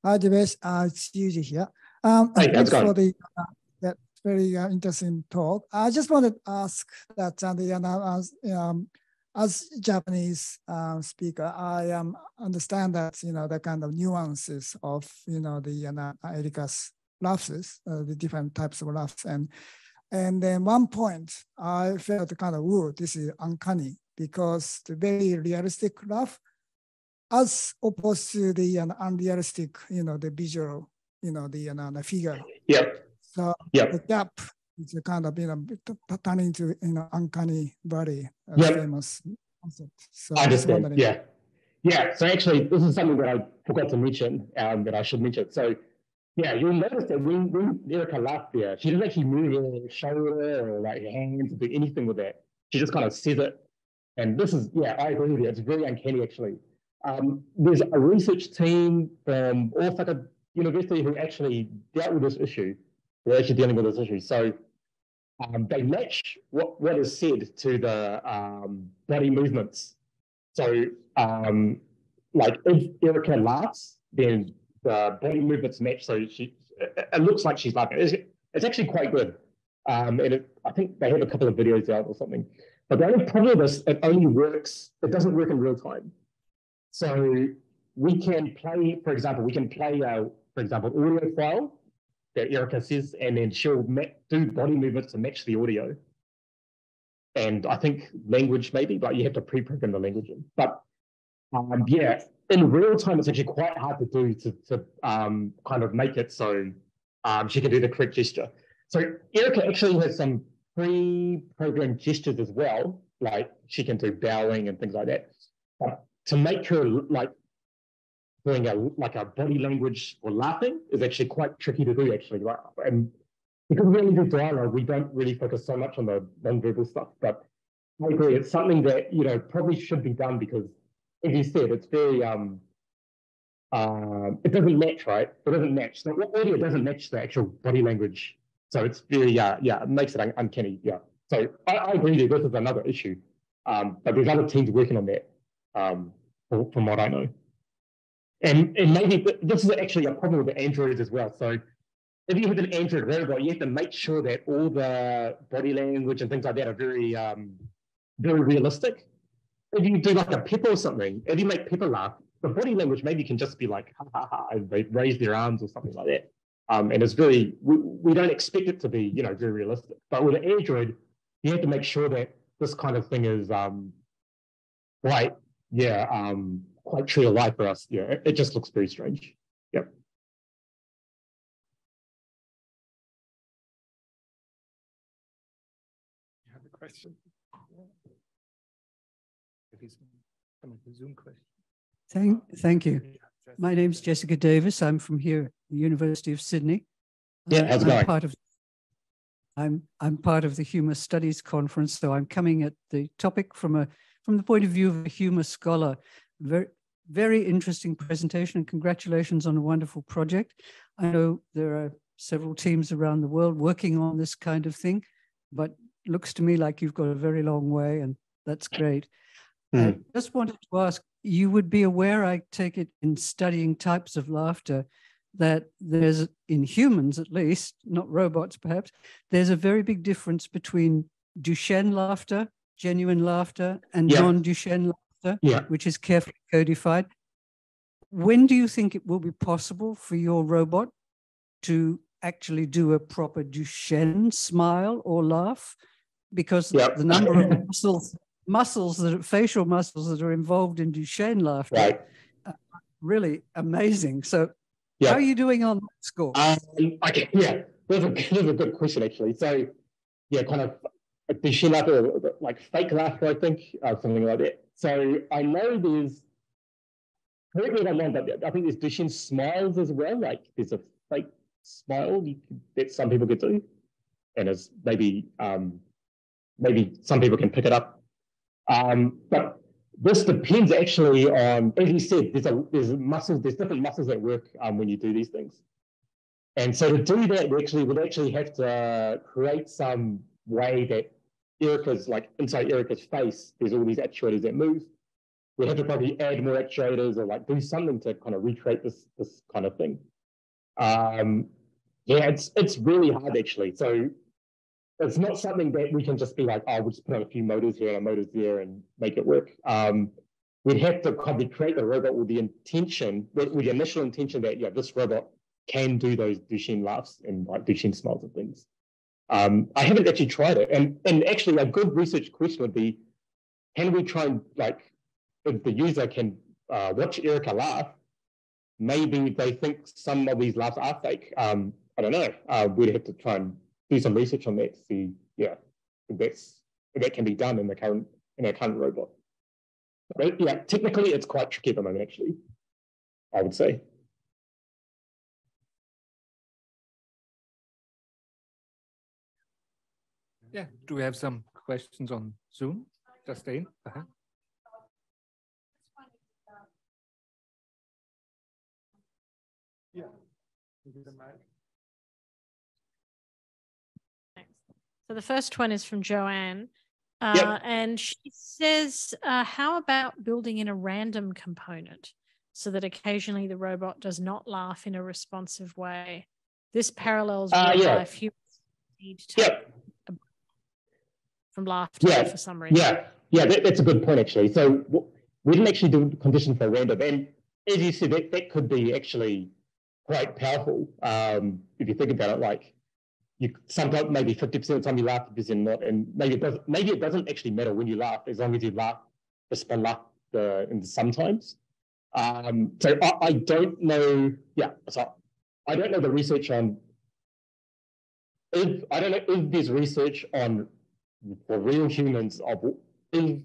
Hi, Divesh. Uh, it's Yuji here. Um, Hi, thanks for the uh, that very uh, interesting talk. I just wanted to ask that uh, the, uh, as, um, as Japanese uh, speaker, I um, understand that you know the kind of nuances of you know the uh, Erica's laughs, uh, the different types of laughs, and and then one point I felt kind of, ooh, this is uncanny because the very realistic laugh as opposed to the uh, unrealistic, you know, the visual, you know, the, uh, the figure. Yeah. So yep. the gap is a kind of, you know, turning into, you know, uncanny valley, uh, yep. famous concept. So I understand. Yeah. Yeah. So actually, this is something that I forgot to mention um, that I should mention. So yeah, you'll notice that when, when Erica laughed there, she doesn't actually move her shoulder or like her hands or do anything with that. She just kind of says it. And this is, yeah, I agree with you. It's very uncanny actually. Um, there's a research team from Osaka University who actually dealt with this issue. They're actually dealing with this issue. So um, they match what, what is said to the um, body movements. So, um, like if Erica laughs, then the body movements match. So she, it looks like she's laughing. It's, it's actually quite good. Um, and it, I think they have a couple of videos out or something. But the only problem is it only works, it doesn't work in real time. So we can play, for example, we can play, a, for example, audio file that Erica says, and then she'll do body movements to match the audio. And I think language maybe, but you have to pre-program the language in. But um, yeah, in real time, it's actually quite hard to do to, to um, kind of make it so um, she can do the correct gesture. So Erica actually has some pre-programmed gestures as well, like she can do bowing and things like that. But to make her like doing a like a body language or laughing is actually quite tricky to do actually. Like, and because we only do dialogue, we don't really focus so much on the non-verbal stuff. But I agree, it's something that you know probably should be done because, as you said, it's very um, um, it doesn't match, right? It doesn't match. So audio doesn't match the actual body language. So it's very, uh, yeah, it makes it un uncanny. Yeah. So I, I agree you. This is another issue. Um, but there's other teams working on that um, from what I know. And, and maybe this is actually a problem with Androids as well. So if you have an Android robot, you have to make sure that all the body language and things like that are very, um, very realistic. If you do like a Pepper or something, if you make Pepper laugh, the body language maybe can just be like, ha ha ha, and they raise their arms or something like that. Um, and it's very, we, we don't expect it to be, you know, very realistic. But with an Android, you have to make sure that this kind of thing is um, right yeah, um, quite true to life for us. Yeah, it, it just looks very strange. Yep. You have a question? Maybe someone coming to the Zoom question. Thank, thank you. My name is Jessica Davis. I'm from here, the University of Sydney. Yeah, how's it going? Part of, I'm I'm part of the Humour Studies Conference, so I'm coming at the topic from a from the point of view of a humor scholar. Very, very interesting presentation and congratulations on a wonderful project. I know there are several teams around the world working on this kind of thing, but looks to me like you've got a very long way and that's great. Mm. I just wanted to ask, you would be aware, I take it, in studying types of laughter, that there's, in humans at least, not robots perhaps, there's a very big difference between Duchenne laughter, genuine laughter, and Yeah. non Duchenne laughter, Yeah. which is carefully codified. When do you think it will be possible for your robot to actually do a proper Duchenne smile or laugh? Because Yeah. the number of *laughs* muscles, muscles that are, facial muscles that are involved in Duchenne laughter, Right. are really amazing. So, how are you doing on that score? Um, okay, yeah, that's a, *laughs* that's a good question actually. So, yeah, kind of a Duchenne laughter, like fake laughter, I think, uh, something like that. So I know there's, correct me if I'm wrong, but I think there's Duchenne smiles as well. Like there's a fake smile that some people could do, and as maybe um, maybe some people can pick it up. Um, but this depends actually on, as you said, there's a there's muscles, there's different muscles that work um, when you do these things. And so to do that, we actually would actually have to create some way that Erica's like inside Erica's face, there's all these actuators that move. We have to probably add more actuators or like do something to kind of recreate this this kind of thing. Um, yeah, it's it's really hard actually. So it's not something that we can just be like, oh, we'll just put on a few motors here and a motors there and make it work. Um, we'd have to probably create the robot with the intention, with, with the initial intention that yeah, this robot can do those Duchenne laughs and like Duchenne smiles and things. Um, I haven't actually tried it, and and actually a good research question would be, can we try and like, if the user can uh, watch Erica laugh, maybe they think some of these laughs are fake. Um, I don't know. Uh, we'd have to try and do some research on that to see, yeah, if that's if that can be done in the current in our current robot. But yeah, technically it's quite tricky at the moment, actually. I would say. Yeah. Do we have some questions on Zoom? Justine? Uh-huh. Yeah. Maybe mic. So the first one is from Joanne. Uh, Yep. And she says, uh, How about building in a random component so that occasionally the robot does not laugh in a responsive way? This parallels Uh, real yeah. life humans need to Yep. From laughter Yeah, for some reason. Yeah, yeah, that, that's a good point actually. So we didn't actually do condition for random, and as you said, that, that could be actually quite powerful um, if you think about it. Like you sometimes maybe fifty percent of the time you laugh, fifty percent not, and maybe it doesn't. Maybe it doesn't actually matter when you laugh as long as you laugh luck uh, and sometimes. Um, so I, I don't know. Yeah, so I don't know the research on. If I don't know if there's research on for real humans of if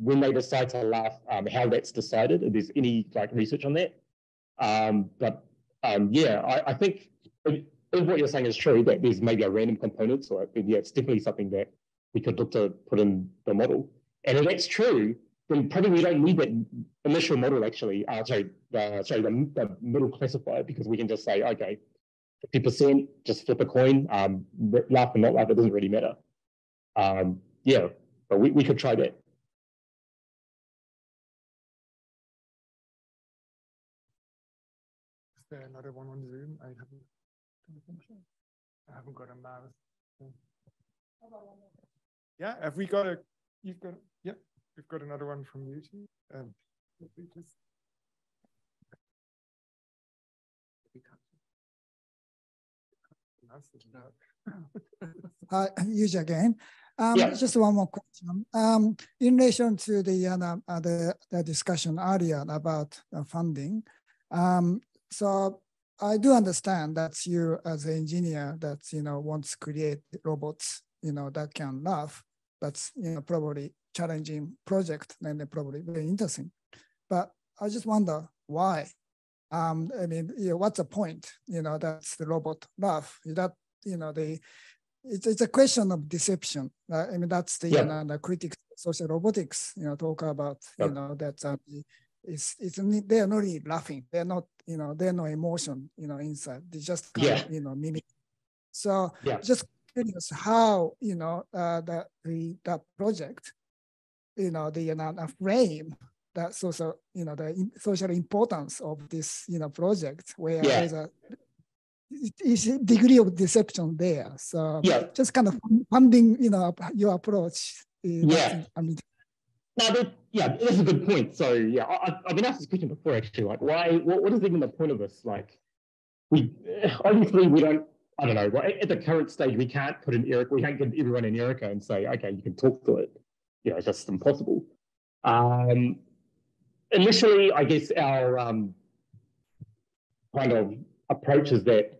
when they decide to laugh, um, how that's decided. If there's any like research on that, um, but um, yeah, I, I think if, if what you're saying is true, that there's maybe a random component it, yeah, it's definitely something that we could look to put in the model. And if that's true, then probably we don't need that initial model actually. Uh, sorry, sorry, the, the middle classifier because we can just say, okay, 50%, just flip a coin, um, laugh or not laugh, it doesn't really matter. Um, yeah, but we, we could try that. Is there another one on Zoom? I haven't. I haven't got a mouse. Yeah, have we got a? You've got. Yeah, we've got another one from YouTube. Um, let me just. Mouse *laughs* doesn't. Uh, Yuji again. Um, Yeah. Just one more question. Um, in relation to the, uh, uh, the, the discussion earlier about uh, funding, um, so I do understand that you as an engineer that, you know, wants to create robots, you know, that can laugh. That's, you know, probably challenging project and probably very interesting. But I just wonder why. Um, I mean, you know, what's the point? You know, that's the robot laugh. Is that, you know, the it's, it's a question of deception. Uh, I mean, that's the, Yeah. you know, the critics, of social robotics, you know, talk about, you know, that the- it's, it's, they're not really laughing. They're not, you know, they're no emotion, you know, inside. They just kind Yeah. of, you know, mimic. So Yeah. just curious how, you know, uh, the, the, that project, you know, the, uh, the frame that social, you know, the social importance of this, you know, project where yeah. there's a is a degree of deception there. So yeah. just kind of funding, you know, your approach. Yeah. I mean, that, yeah, that's a good point. So yeah, I, have been asked this question before actually. Like, why? What, what is even the point of this? Like, we obviously we don't. I don't know. At the current stage, we can't put in Eric. We can't get everyone in Erica and say, okay, you can talk to it. You know, it's just impossible. Um, initially, I guess our um, kind of approach is that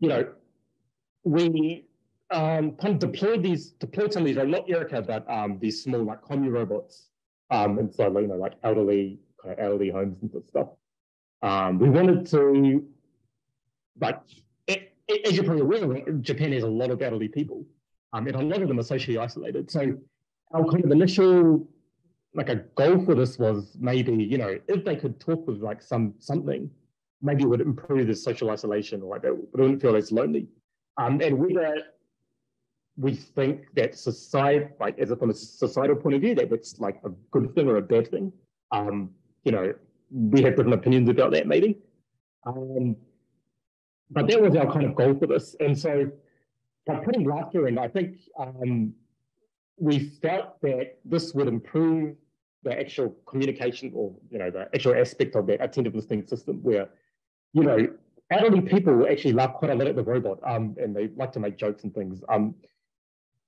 you know, we um, kind of deployed these, deployed some of these, like not Erica, but um, these small like commu robots um, so you know, like elderly, kind of elderly homes and stuff. Um, we wanted to, like, it, it, as you're probably aware, Japan has a lot of elderly people, um, and a lot of them are socially isolated. So our kind of initial, like a goal for this was maybe, you know, if they could talk with like some something, maybe it would improve the social isolation or like they wouldn't feel as lonely. Um, and whether we think that society, like as a from a societal point of view, that it's like a good thing or a bad thing. Um, you know, we have different opinions about that maybe. Um, but that was our kind of goal for this. And so by putting laughter in, I think um, we felt that this would improve the actual communication or, you know, the actual aspect of that attentive listening system where you know, elderly people actually laugh quite a lot at the robot, um, and they like to make jokes and things. Um,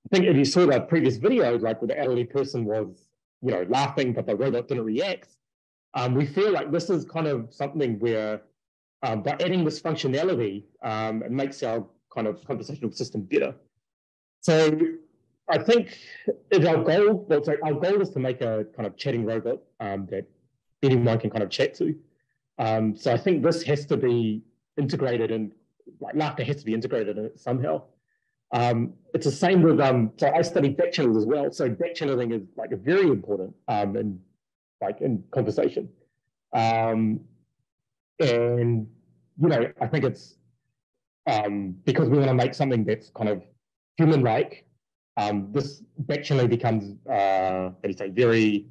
I think if you saw the previous video, like where the elderly person was, you know, laughing, but the robot didn't react, um, we feel like this is kind of something where um, by adding this functionality, um, it makes our kind of conversational system better. So I think if our goal, well, so our goal is to make a kind of chatting robot um, that anyone can kind of chat to. Um, so I think this has to be integrated and like laughter has to be integrated in it somehow. Um, it's the same with, um, so I study back channels as well. So back channeling is like very important um, in like in conversation. Um, and, you know, I think it's um, because we want to make something that's kind of human-like, um, this back channeling becomes, uh, how do you say, very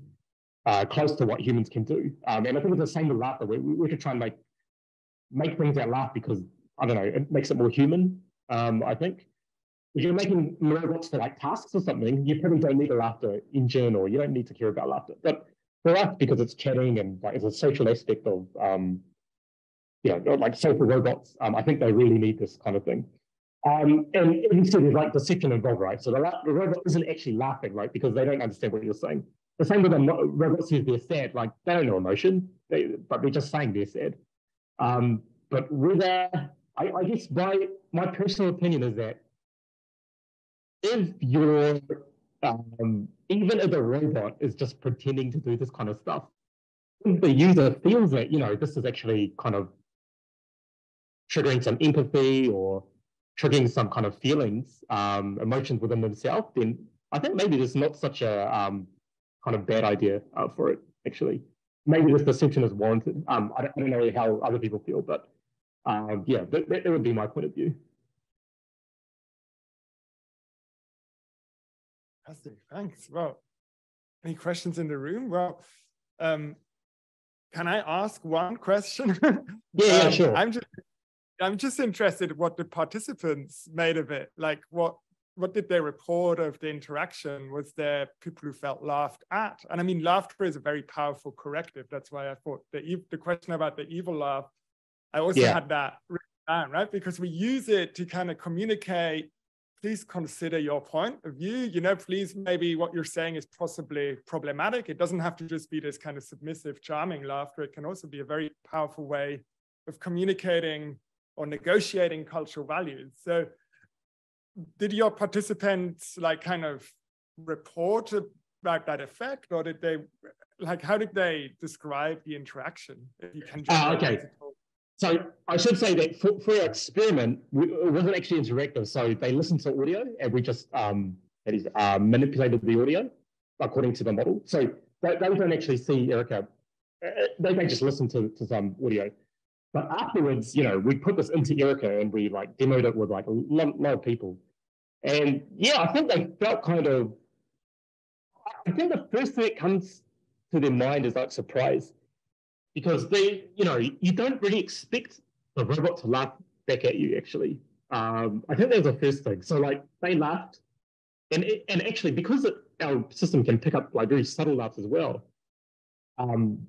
uh, close to what humans can do. Um, and I think it's the same with laughter. We, we, we should try and make make things that laugh because I don't know, it makes it more human. Um, I think if you're making robots for like tasks or something, you probably don't need a laughter engine or you don't need to care about laughter. But for us, because it's chatting and like it's a social aspect of um, you know, like social robots, um, I think they really need this kind of thing. Um, and instead, there's like deception involved, right? So the, the robot isn't actually laughing, right? Because they don't understand what you're saying. The same with the robots who they're sad, like they don't know emotion, they, but they're just saying they're sad. Um, but whether, I, I guess my, my personal opinion is that if you're, um, even if a robot is just pretending to do this kind of stuff, the user feels that, you know, this is actually kind of triggering some empathy or triggering some kind of feelings, um, emotions within themselves, then I think maybe there's not such a um, kind of bad idea uh, for it, actually. Maybe this distinction is warranted. Um, I, don't, I don't know how other people feel, but um, yeah, that, that would be my point of view. Fantastic, thanks. Well, any questions in the room? Well, um, can I ask one question? *laughs* yeah, yeah, um, sure. I'm just, I'm just interested what the participants made of it. Like, what what did they report of the interaction? Was there people who felt laughed at? And I mean, laughter is a very powerful corrective. That's why I thought the the question about the evil laugh, I also yeah. had that written down, right? Because we use it to kind of communicate. Please consider your point of view. You know, please maybe what you're saying is possibly problematic. It doesn't have to just be this kind of submissive, charming laughter. It can also be a very powerful way of communicating or negotiating cultural values. So did your participants like kind of report about that effect or did they like how did they describe the interaction if you can uh, okay. so i should say that for, for our experiment it wasn't actually interactive. So they listened to audio and we just um that is uh, manipulated the audio according to the model. So they, they don't actually see erica uh, they, they just listen to, to some audio but afterwards, you know, we put this into Erica and we like demoed it with like a lot, lot of people. And yeah, I think they felt kind of, I think the first thing that comes to their mind is like surprise because they, you know, you don't really expect the robot to laugh back at you actually. Um, I think that was the first thing. So like they laughed and, and actually because it, our system can pick up like very subtle laughs as well, um,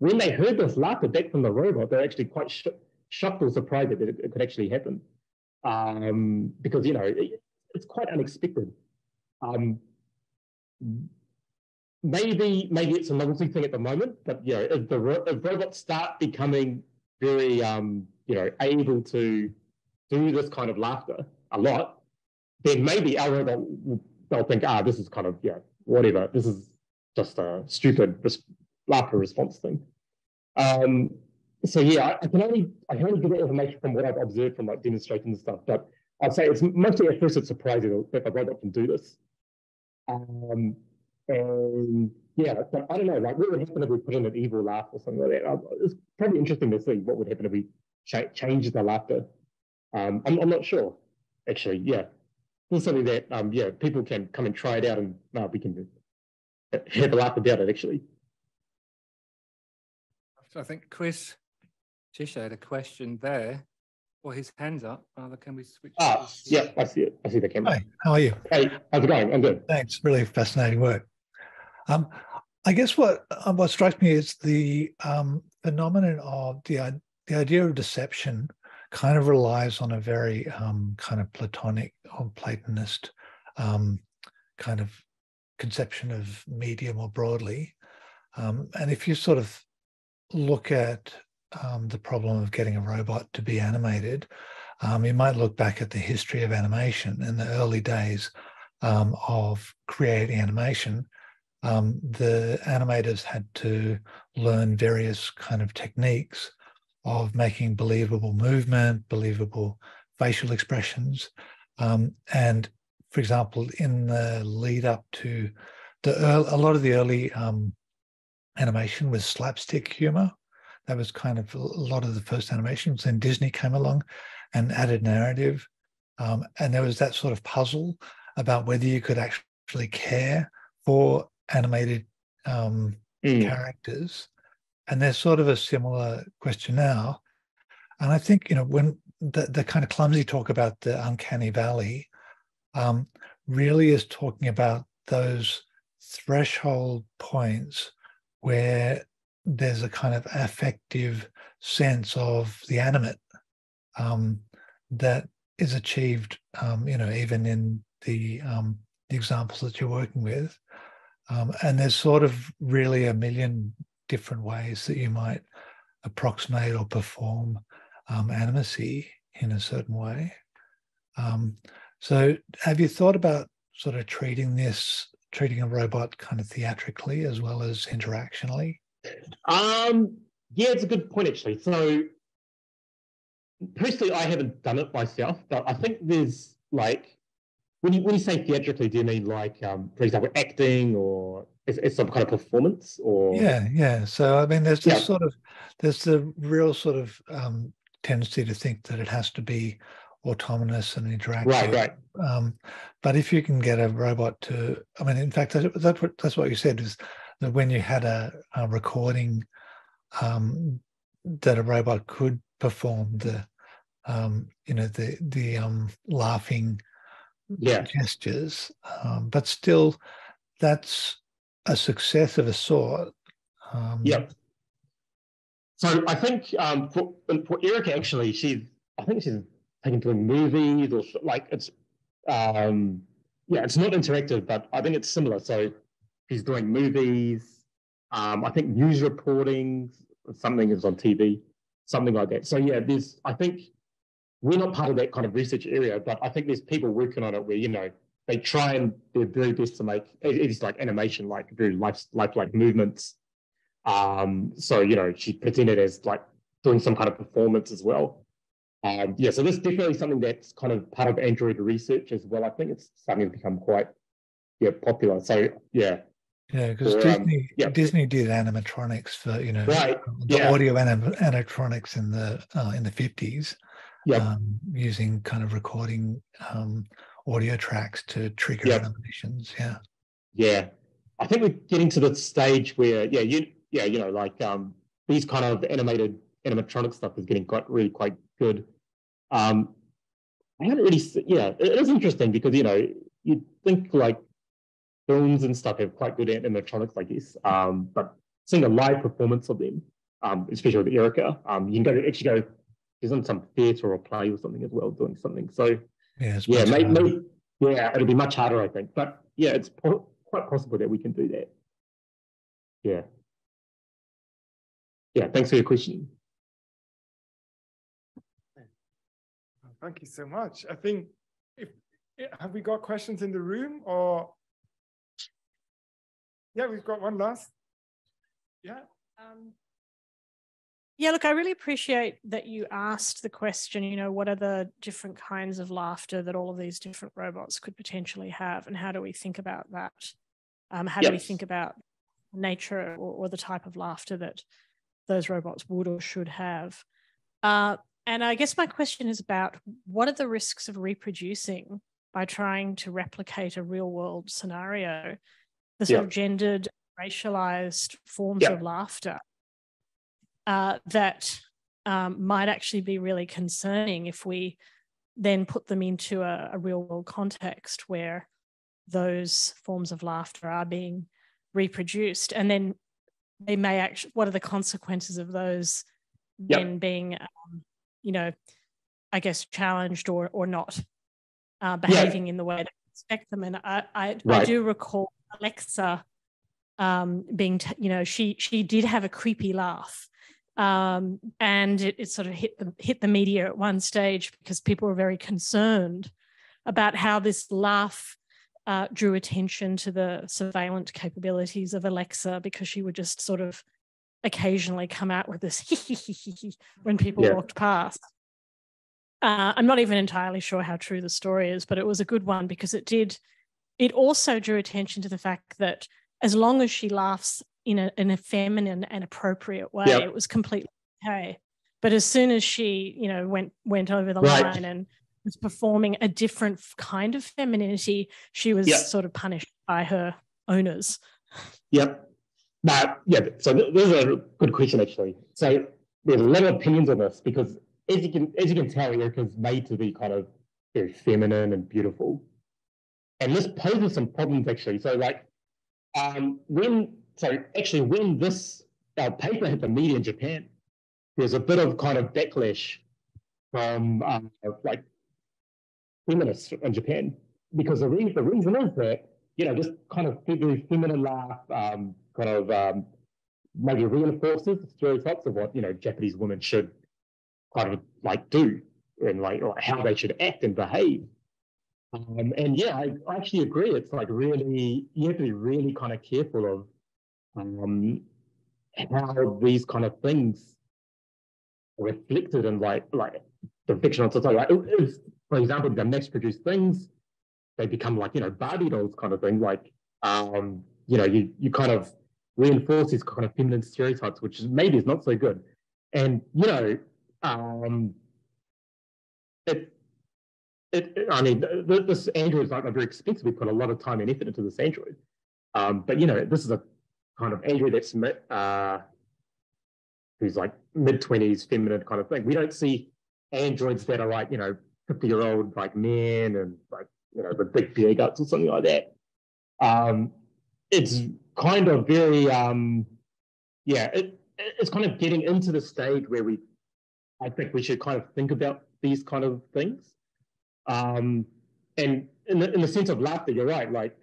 when they heard this laughter back from the robot, they're actually quite sh shocked or surprised that it, it could actually happen. Um, because, you know, it, it's quite unexpected. Um, maybe maybe it's a novelty thing at the moment, but you know, if the if robots start becoming very um, you know able to do this kind of laughter a lot, then maybe our robot will, they'll think, ah, this is kind of yeah, whatever. This is just a stupid laughter response thing. Um, so yeah, I, I, can only I can only give that information from what I've observed from like demonstrations and stuff. But I'd say it's mostly at first it's surprising that the robot can do this. Um, and yeah, but I don't know, like what would happen if we put in an evil laugh or something like that? Uh, it's probably interesting to see what would happen if we ch- change the laughter. Um, I'm, I'm not sure, actually. Yeah, it's something that um, yeah, people can come and try it out, and uh, we can have a laugh about it. Actually, so I think Chris Chesher had a question there. Well, his hands up. Father, can we switch? Ah, yeah, I see it. I see the camera. Hi, how are you? Hey, how's it going? I'm good. Thanks. Really fascinating work. Um, I guess what uh, what strikes me is the um, phenomenon of the the idea of deception kind of relies on a very um, kind of Platonic or Platonist um, kind of conception of media more broadly. Um, and if you sort of look at um, the problem of getting a robot to be animated, um, you might look back at the history of animation in the early days um, of creating animation. Um, the animators had to learn various kind of techniques of making believable movement, believable facial expressions. Um, and for example, in the lead up to the early, a lot of the early um, animation was slapstick humor. That was kind of a lot of the first animations. Then Disney came along and added narrative. Um, and there was that sort of puzzle about whether you could actually care for animated um, mm. characters. And there's sort of a similar question now. And I think, you know, when the, the kind of clumsy talk about the uncanny valley um, really is talking about those threshold points where there's a kind of affective sense of the animate um, that is achieved, um, you know, even in the, um, the examples that you're working with. Um, and there's sort of really a million different ways that you might approximate or perform um, animacy in a certain way. Um, so, have you thought about sort of treating this, treating a robot kind of theatrically as well as interactionally? Um, yeah, it's a good point actually. So, personally, I haven't done it myself, but I think there's like when you when you say theatrically, do you mean like, um, for example, acting or is it some kind of performance or? Yeah, yeah. So I mean, there's this yeah. sort of there's the real sort of um, tendency to think that it has to be autonomous and interactive. Right, right. Um, but if you can get a robot to, I mean, in fact, that's what that's what you said is that when you had a, a recording um, that a robot could perform the, um, you know, the the um, laughing yeah. gestures, um, but still, that's a success of a sort. Um, yep. So I think um, for for Erica, actually, she's I think she's taken to movies or like it's um, yeah, it's not interactive, but I think it's similar. So he's doing movies. Um, I think news reporting, something is on TV, something like that. So yeah, there's I think we're not part of that kind of research area, but I think there's people working on it where, you know, they try and their very best to make it's like animation, like very life lifelike movements. Um, so you know, she presented as like doing some kind of performance as well. Um, yeah, so this is definitely something that's kind of part of Android research as well. I think it's starting to become quite yeah popular. So yeah. Yeah, because um, Disney um, yeah. Disney did animatronics for you know right. the yeah. audio animatronics in the uh, in the fifties yep. um, using kind of recording um, audio tracks to trigger yep. animations. Yeah. Yeah. I think we're getting to the stage where, yeah, you, yeah, you know, like um, these kind of animated animatronic stuff is getting quite really quite good. Um, I haven't really, yeah, it is interesting because you know you think like films and stuff have quite good animatronics, I guess, um, but seeing a live performance of them, um, especially with Erica, um, you can go to actually go. There's in some theatre or play or something as well, doing something. So yeah, yeah, maybe, maybe, yeah, it'll be much harder, I think. But yeah, it's po quite possible that we can do that. Yeah. Yeah, thanks for your question. Thank you so much. I think if have we got questions in the room or yeah, we've got one last. Yeah. Um, yeah, look, I really appreciate that you asked the question, you know, what are the different kinds of laughter that all of these different robots could potentially have, and how do we think about that? Um, how yes. do we think about nature or, or, the type of laughter that those robots would or should have? Uh, and I guess my question is about what are the risks of reproducing by trying to replicate a real world scenario, the sort yeah. of gendered, racialized forms yeah. of laughter uh, that um, might actually be really concerning if we then put them into a, a real world context where those forms of laughter are being reproduced and then they may actually what are the consequences of those yep. then being um, you know, I guess challenged or or not uh, behaving yeah. in the way that we expect them. And I I, right. I do recall Alexa um, being, t- you know, she she did have a creepy laugh. Um, and it, it sort of hit the hit the media at one stage because people were very concerned about how this laugh uh, drew attention to the surveillance capabilities of Alexa because she would just sort of occasionally come out with this *laughs* when people yeah. walked past. Uh, I'm not even entirely sure how true the story is, but it was a good one because it did. It also drew attention to the fact that as long as she laughs in a in a feminine and appropriate way, yep. it was completely okay. But as soon as she, you know, went went over the right. line and was performing a different kind of femininity, she was yep. sort of punished by her owners. Yep. But yeah, so this is a good question actually. So there's a lot of opinions on this because as you can as you can tell, Erica's made to be kind of very feminine and beautiful. And this poses some problems actually. So like um, when so actually when this uh, paper hit the media in Japan, there's a bit of kind of backlash from um, like feminists in Japan because the reason the reason is that you know this kind of very feminine laugh, um, kind of um, maybe reinforces the stereotypes of what you know Japanese women should kind of like do and like, like how they should act and behave. Um, and yeah, I, I, actually agree. It's like really you have to be really kind of careful of um, how these kind of things are reflected in like like the fictional society. Like, for example, the mass-produced things, they become like you know Barbie dolls kind of thing. Like um, you know, you you kind of reinforce these kind of feminine stereotypes, which maybe is not so good. And you know, um, it, it, I mean, this Android is like very expensive. We put a lot of time and effort into this Android. Um, but you know, this is a kind of Android that's uh, who's like mid twenties, feminine kind of thing. We don't see androids that are like you know fifty year old like men and like you know the big beer guts or something like that. Um, it's kind of very um, yeah, it, it's kind of getting into the stage where we, I think we should kind of think about these kind of things. Um, and in the, in the sense of laughter, you're right. Like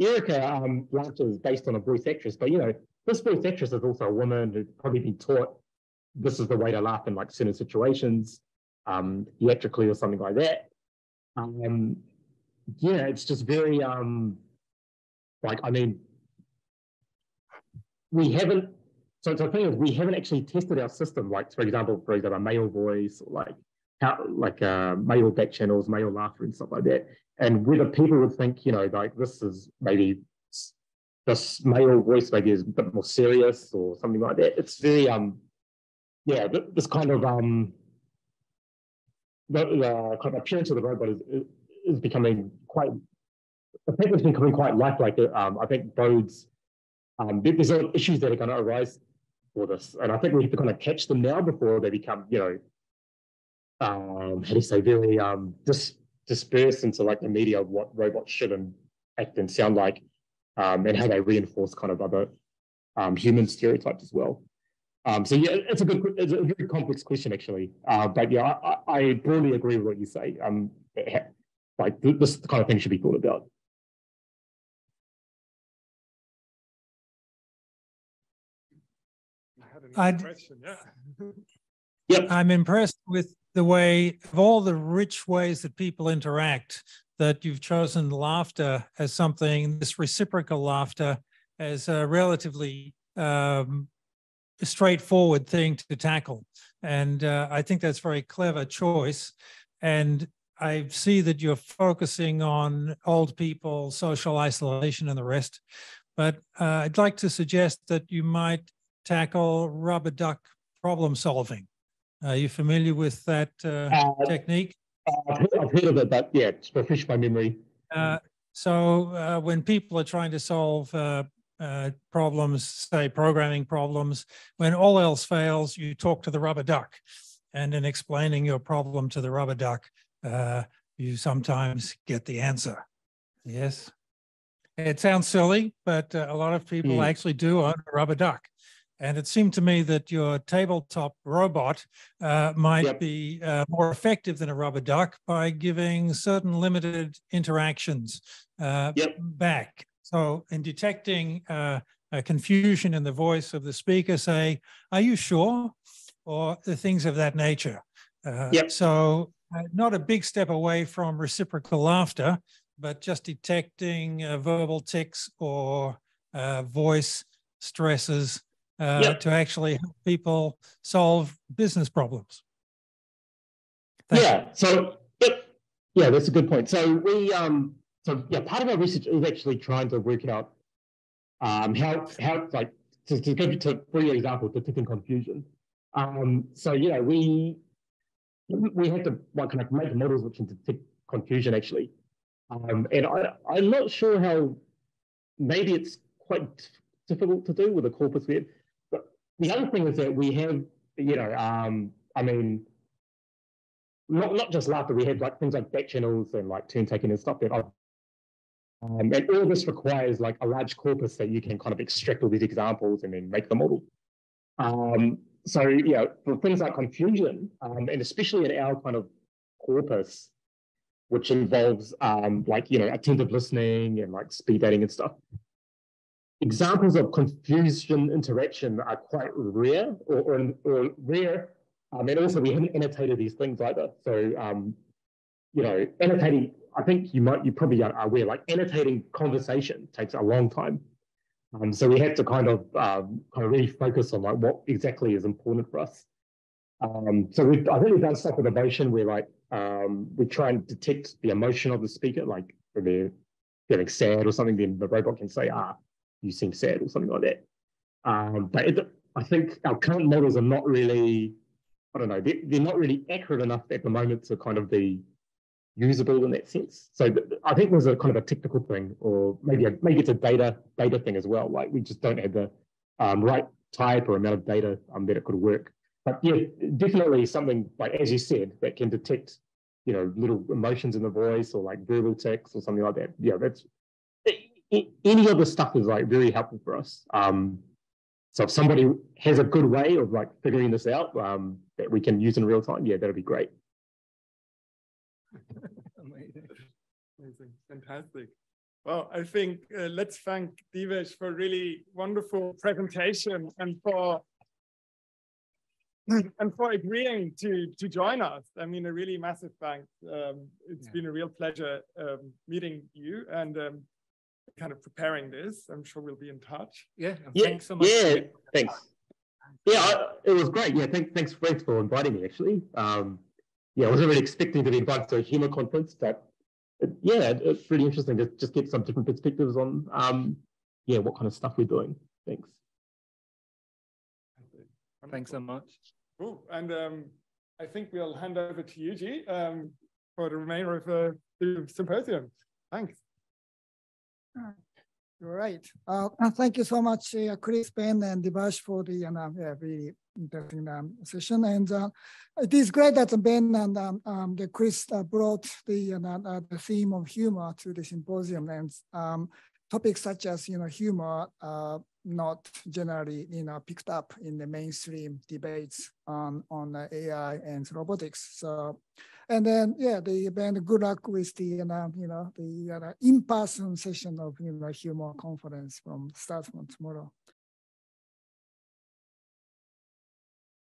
Erica um, laughter is based on a voice actress, but you know this voice actress is also a woman who's probably been taught this is the way to laugh in like certain situations, um, theatrically or something like that. Um, yeah, it's just very um, like I mean, we haven't. So, so the thing is, we haven't actually tested our system. Like for example, for example, male voice, or like how like uh, male back channels, male laughter, and stuff like that. And whether people would think, you know, like this is maybe this male voice maybe is a bit more serious or something like that. It's very um, yeah, this kind of um, the, the kind of appearance of the robot is is becoming quite the paper's becoming quite lifelike. Um, I think Bode's, um, there's issues that are going to arise for this. And I think we have to kind of catch them now before they become, you know, um, how do you say, very um, dis dispersed into like the media of what robots should and act and sound like, um, and how they reinforce kind of other um, human stereotypes as well. Um, so yeah, it's a good, it's a very complex question actually. Uh, but yeah, I, I, broadly agree with what you say. Um, like this kind of thing should be thought about. I yeah. *laughs* yep. I'm impressed with the way of all the rich ways that people interact that you've chosen laughter as something, this reciprocal laughter as a relatively um, straightforward thing to tackle. And uh, I think that's a very clever choice. And I see that you're focusing on old people, social isolation, and the rest. But uh, I'd like to suggest that you might tackle rubber duck problem solving. Are you familiar with that uh, uh, technique? I've heard, I've heard, of it, but yeah, it's refresh my memory. Uh, so uh, when people are trying to solve uh, uh, problems, say programming problems, when all else fails, you talk to the rubber duck. And in explaining your problem to the rubber duck, you sometimes get the answer. Yes. It sounds silly, but a lot of people mm. actually do own a rubber duck. And it seemed to me that your tabletop robot uh, might yep. be uh, more effective than a rubber duck by giving certain limited interactions uh, yep. back. So, in detecting uh, a confusion in the voice of the speaker, say, Are you sure? Or the things of that nature. Uh, yep. So, uh, not a big step away from reciprocal laughter, but just detecting verbal tics or voice stresses uh, yep. to actually help people solve business problems. Thank yeah. You. So, yep. Yeah, that's a good point. So we, um, so yeah, part of our research is actually trying to work out um, how, how like to, to give you to for your example, detecting confusion. Um, so you know, we we had to like kind of make models which can detect confusion actually. Um, and I, I'm not sure how maybe it's quite difficult to do with a corpus we have the other thing is that we have, you know, um, I mean, not not just laughter, we have like things like back channels and like turn taking and stuff that um, and all this requires like a large corpus that you can kind of extract all these examples and then make the model. Um, so yeah, for things like confusion, um, and especially in our kind of corpus, which involves um, like you know attentive listening and like speed dating and stuff, examples of confusion interaction are quite rare or, or, or rare. Um, and also we haven't annotated these things either. So, um, you know, annotating, I think you might, you probably are aware, like annotating conversation takes a long time. Um, so we have to kind of um, kind of really focus on like what exactly is important for us. Um, so we, I think we've done stuff with emotion where like um, we try and detect the emotion of the speaker, like if they're feeling sad or something, then the robot can say, ah, you seem sad or something like that. Um, but it, I think our current models are not really, I don't know, they're, they're, not really accurate enough at the moment to kind of be usable in that sense. So I think there's a kind of a technical thing, or maybe a, maybe it's a data data thing as well. Like we just don't have the um, right type or amount of data um, that it could work. But yeah, definitely something like as you said that can detect, you know, little emotions in the voice or like verbal text or something like that. Yeah, that's any of the stuff is like very helpful for us. Um, so if somebody has a good way of like figuring this out um, that we can use in real time, yeah, that'd be great. *laughs* Amazing. Amazing. Fantastic. Well, I think uh, let's thank Divesh for a really wonderful presentation and for and for agreeing to to join us. I mean, a really massive thanks. Um, it's yeah. been a real pleasure um, meeting you, and um, kind of preparing this. I'm sure we'll be in touch. Yeah. yeah thanks so much. Yeah. Thanks. Yeah, I, it was great. Yeah, thank, thanks, thanks for inviting me. Actually, um, yeah, I wasn't really expecting to be invited to a humor conference, but it, yeah, it, it's really interesting to just get some different perspectives on, um, yeah, what kind of stuff we're doing. Thanks. Thanks so much. Cool. And um, I think we'll hand over to Yuji um, for the remainder of uh, the symposium. Thanks. Right. Uh, thank you so much, uh, Chris, Ben, and Divesh for the uh, yeah, really interesting um, session. And uh, it is great that Ben and um, um, the Chris uh, brought the uh, the theme of humor to the symposium, and um, topics such as you know humor uh, not generally you know picked up in the mainstream debates on on uh, AI and robotics. So, and then yeah, the event. Good luck with the you know, you know the uh, in-person session of you know humor conference from start from tomorrow.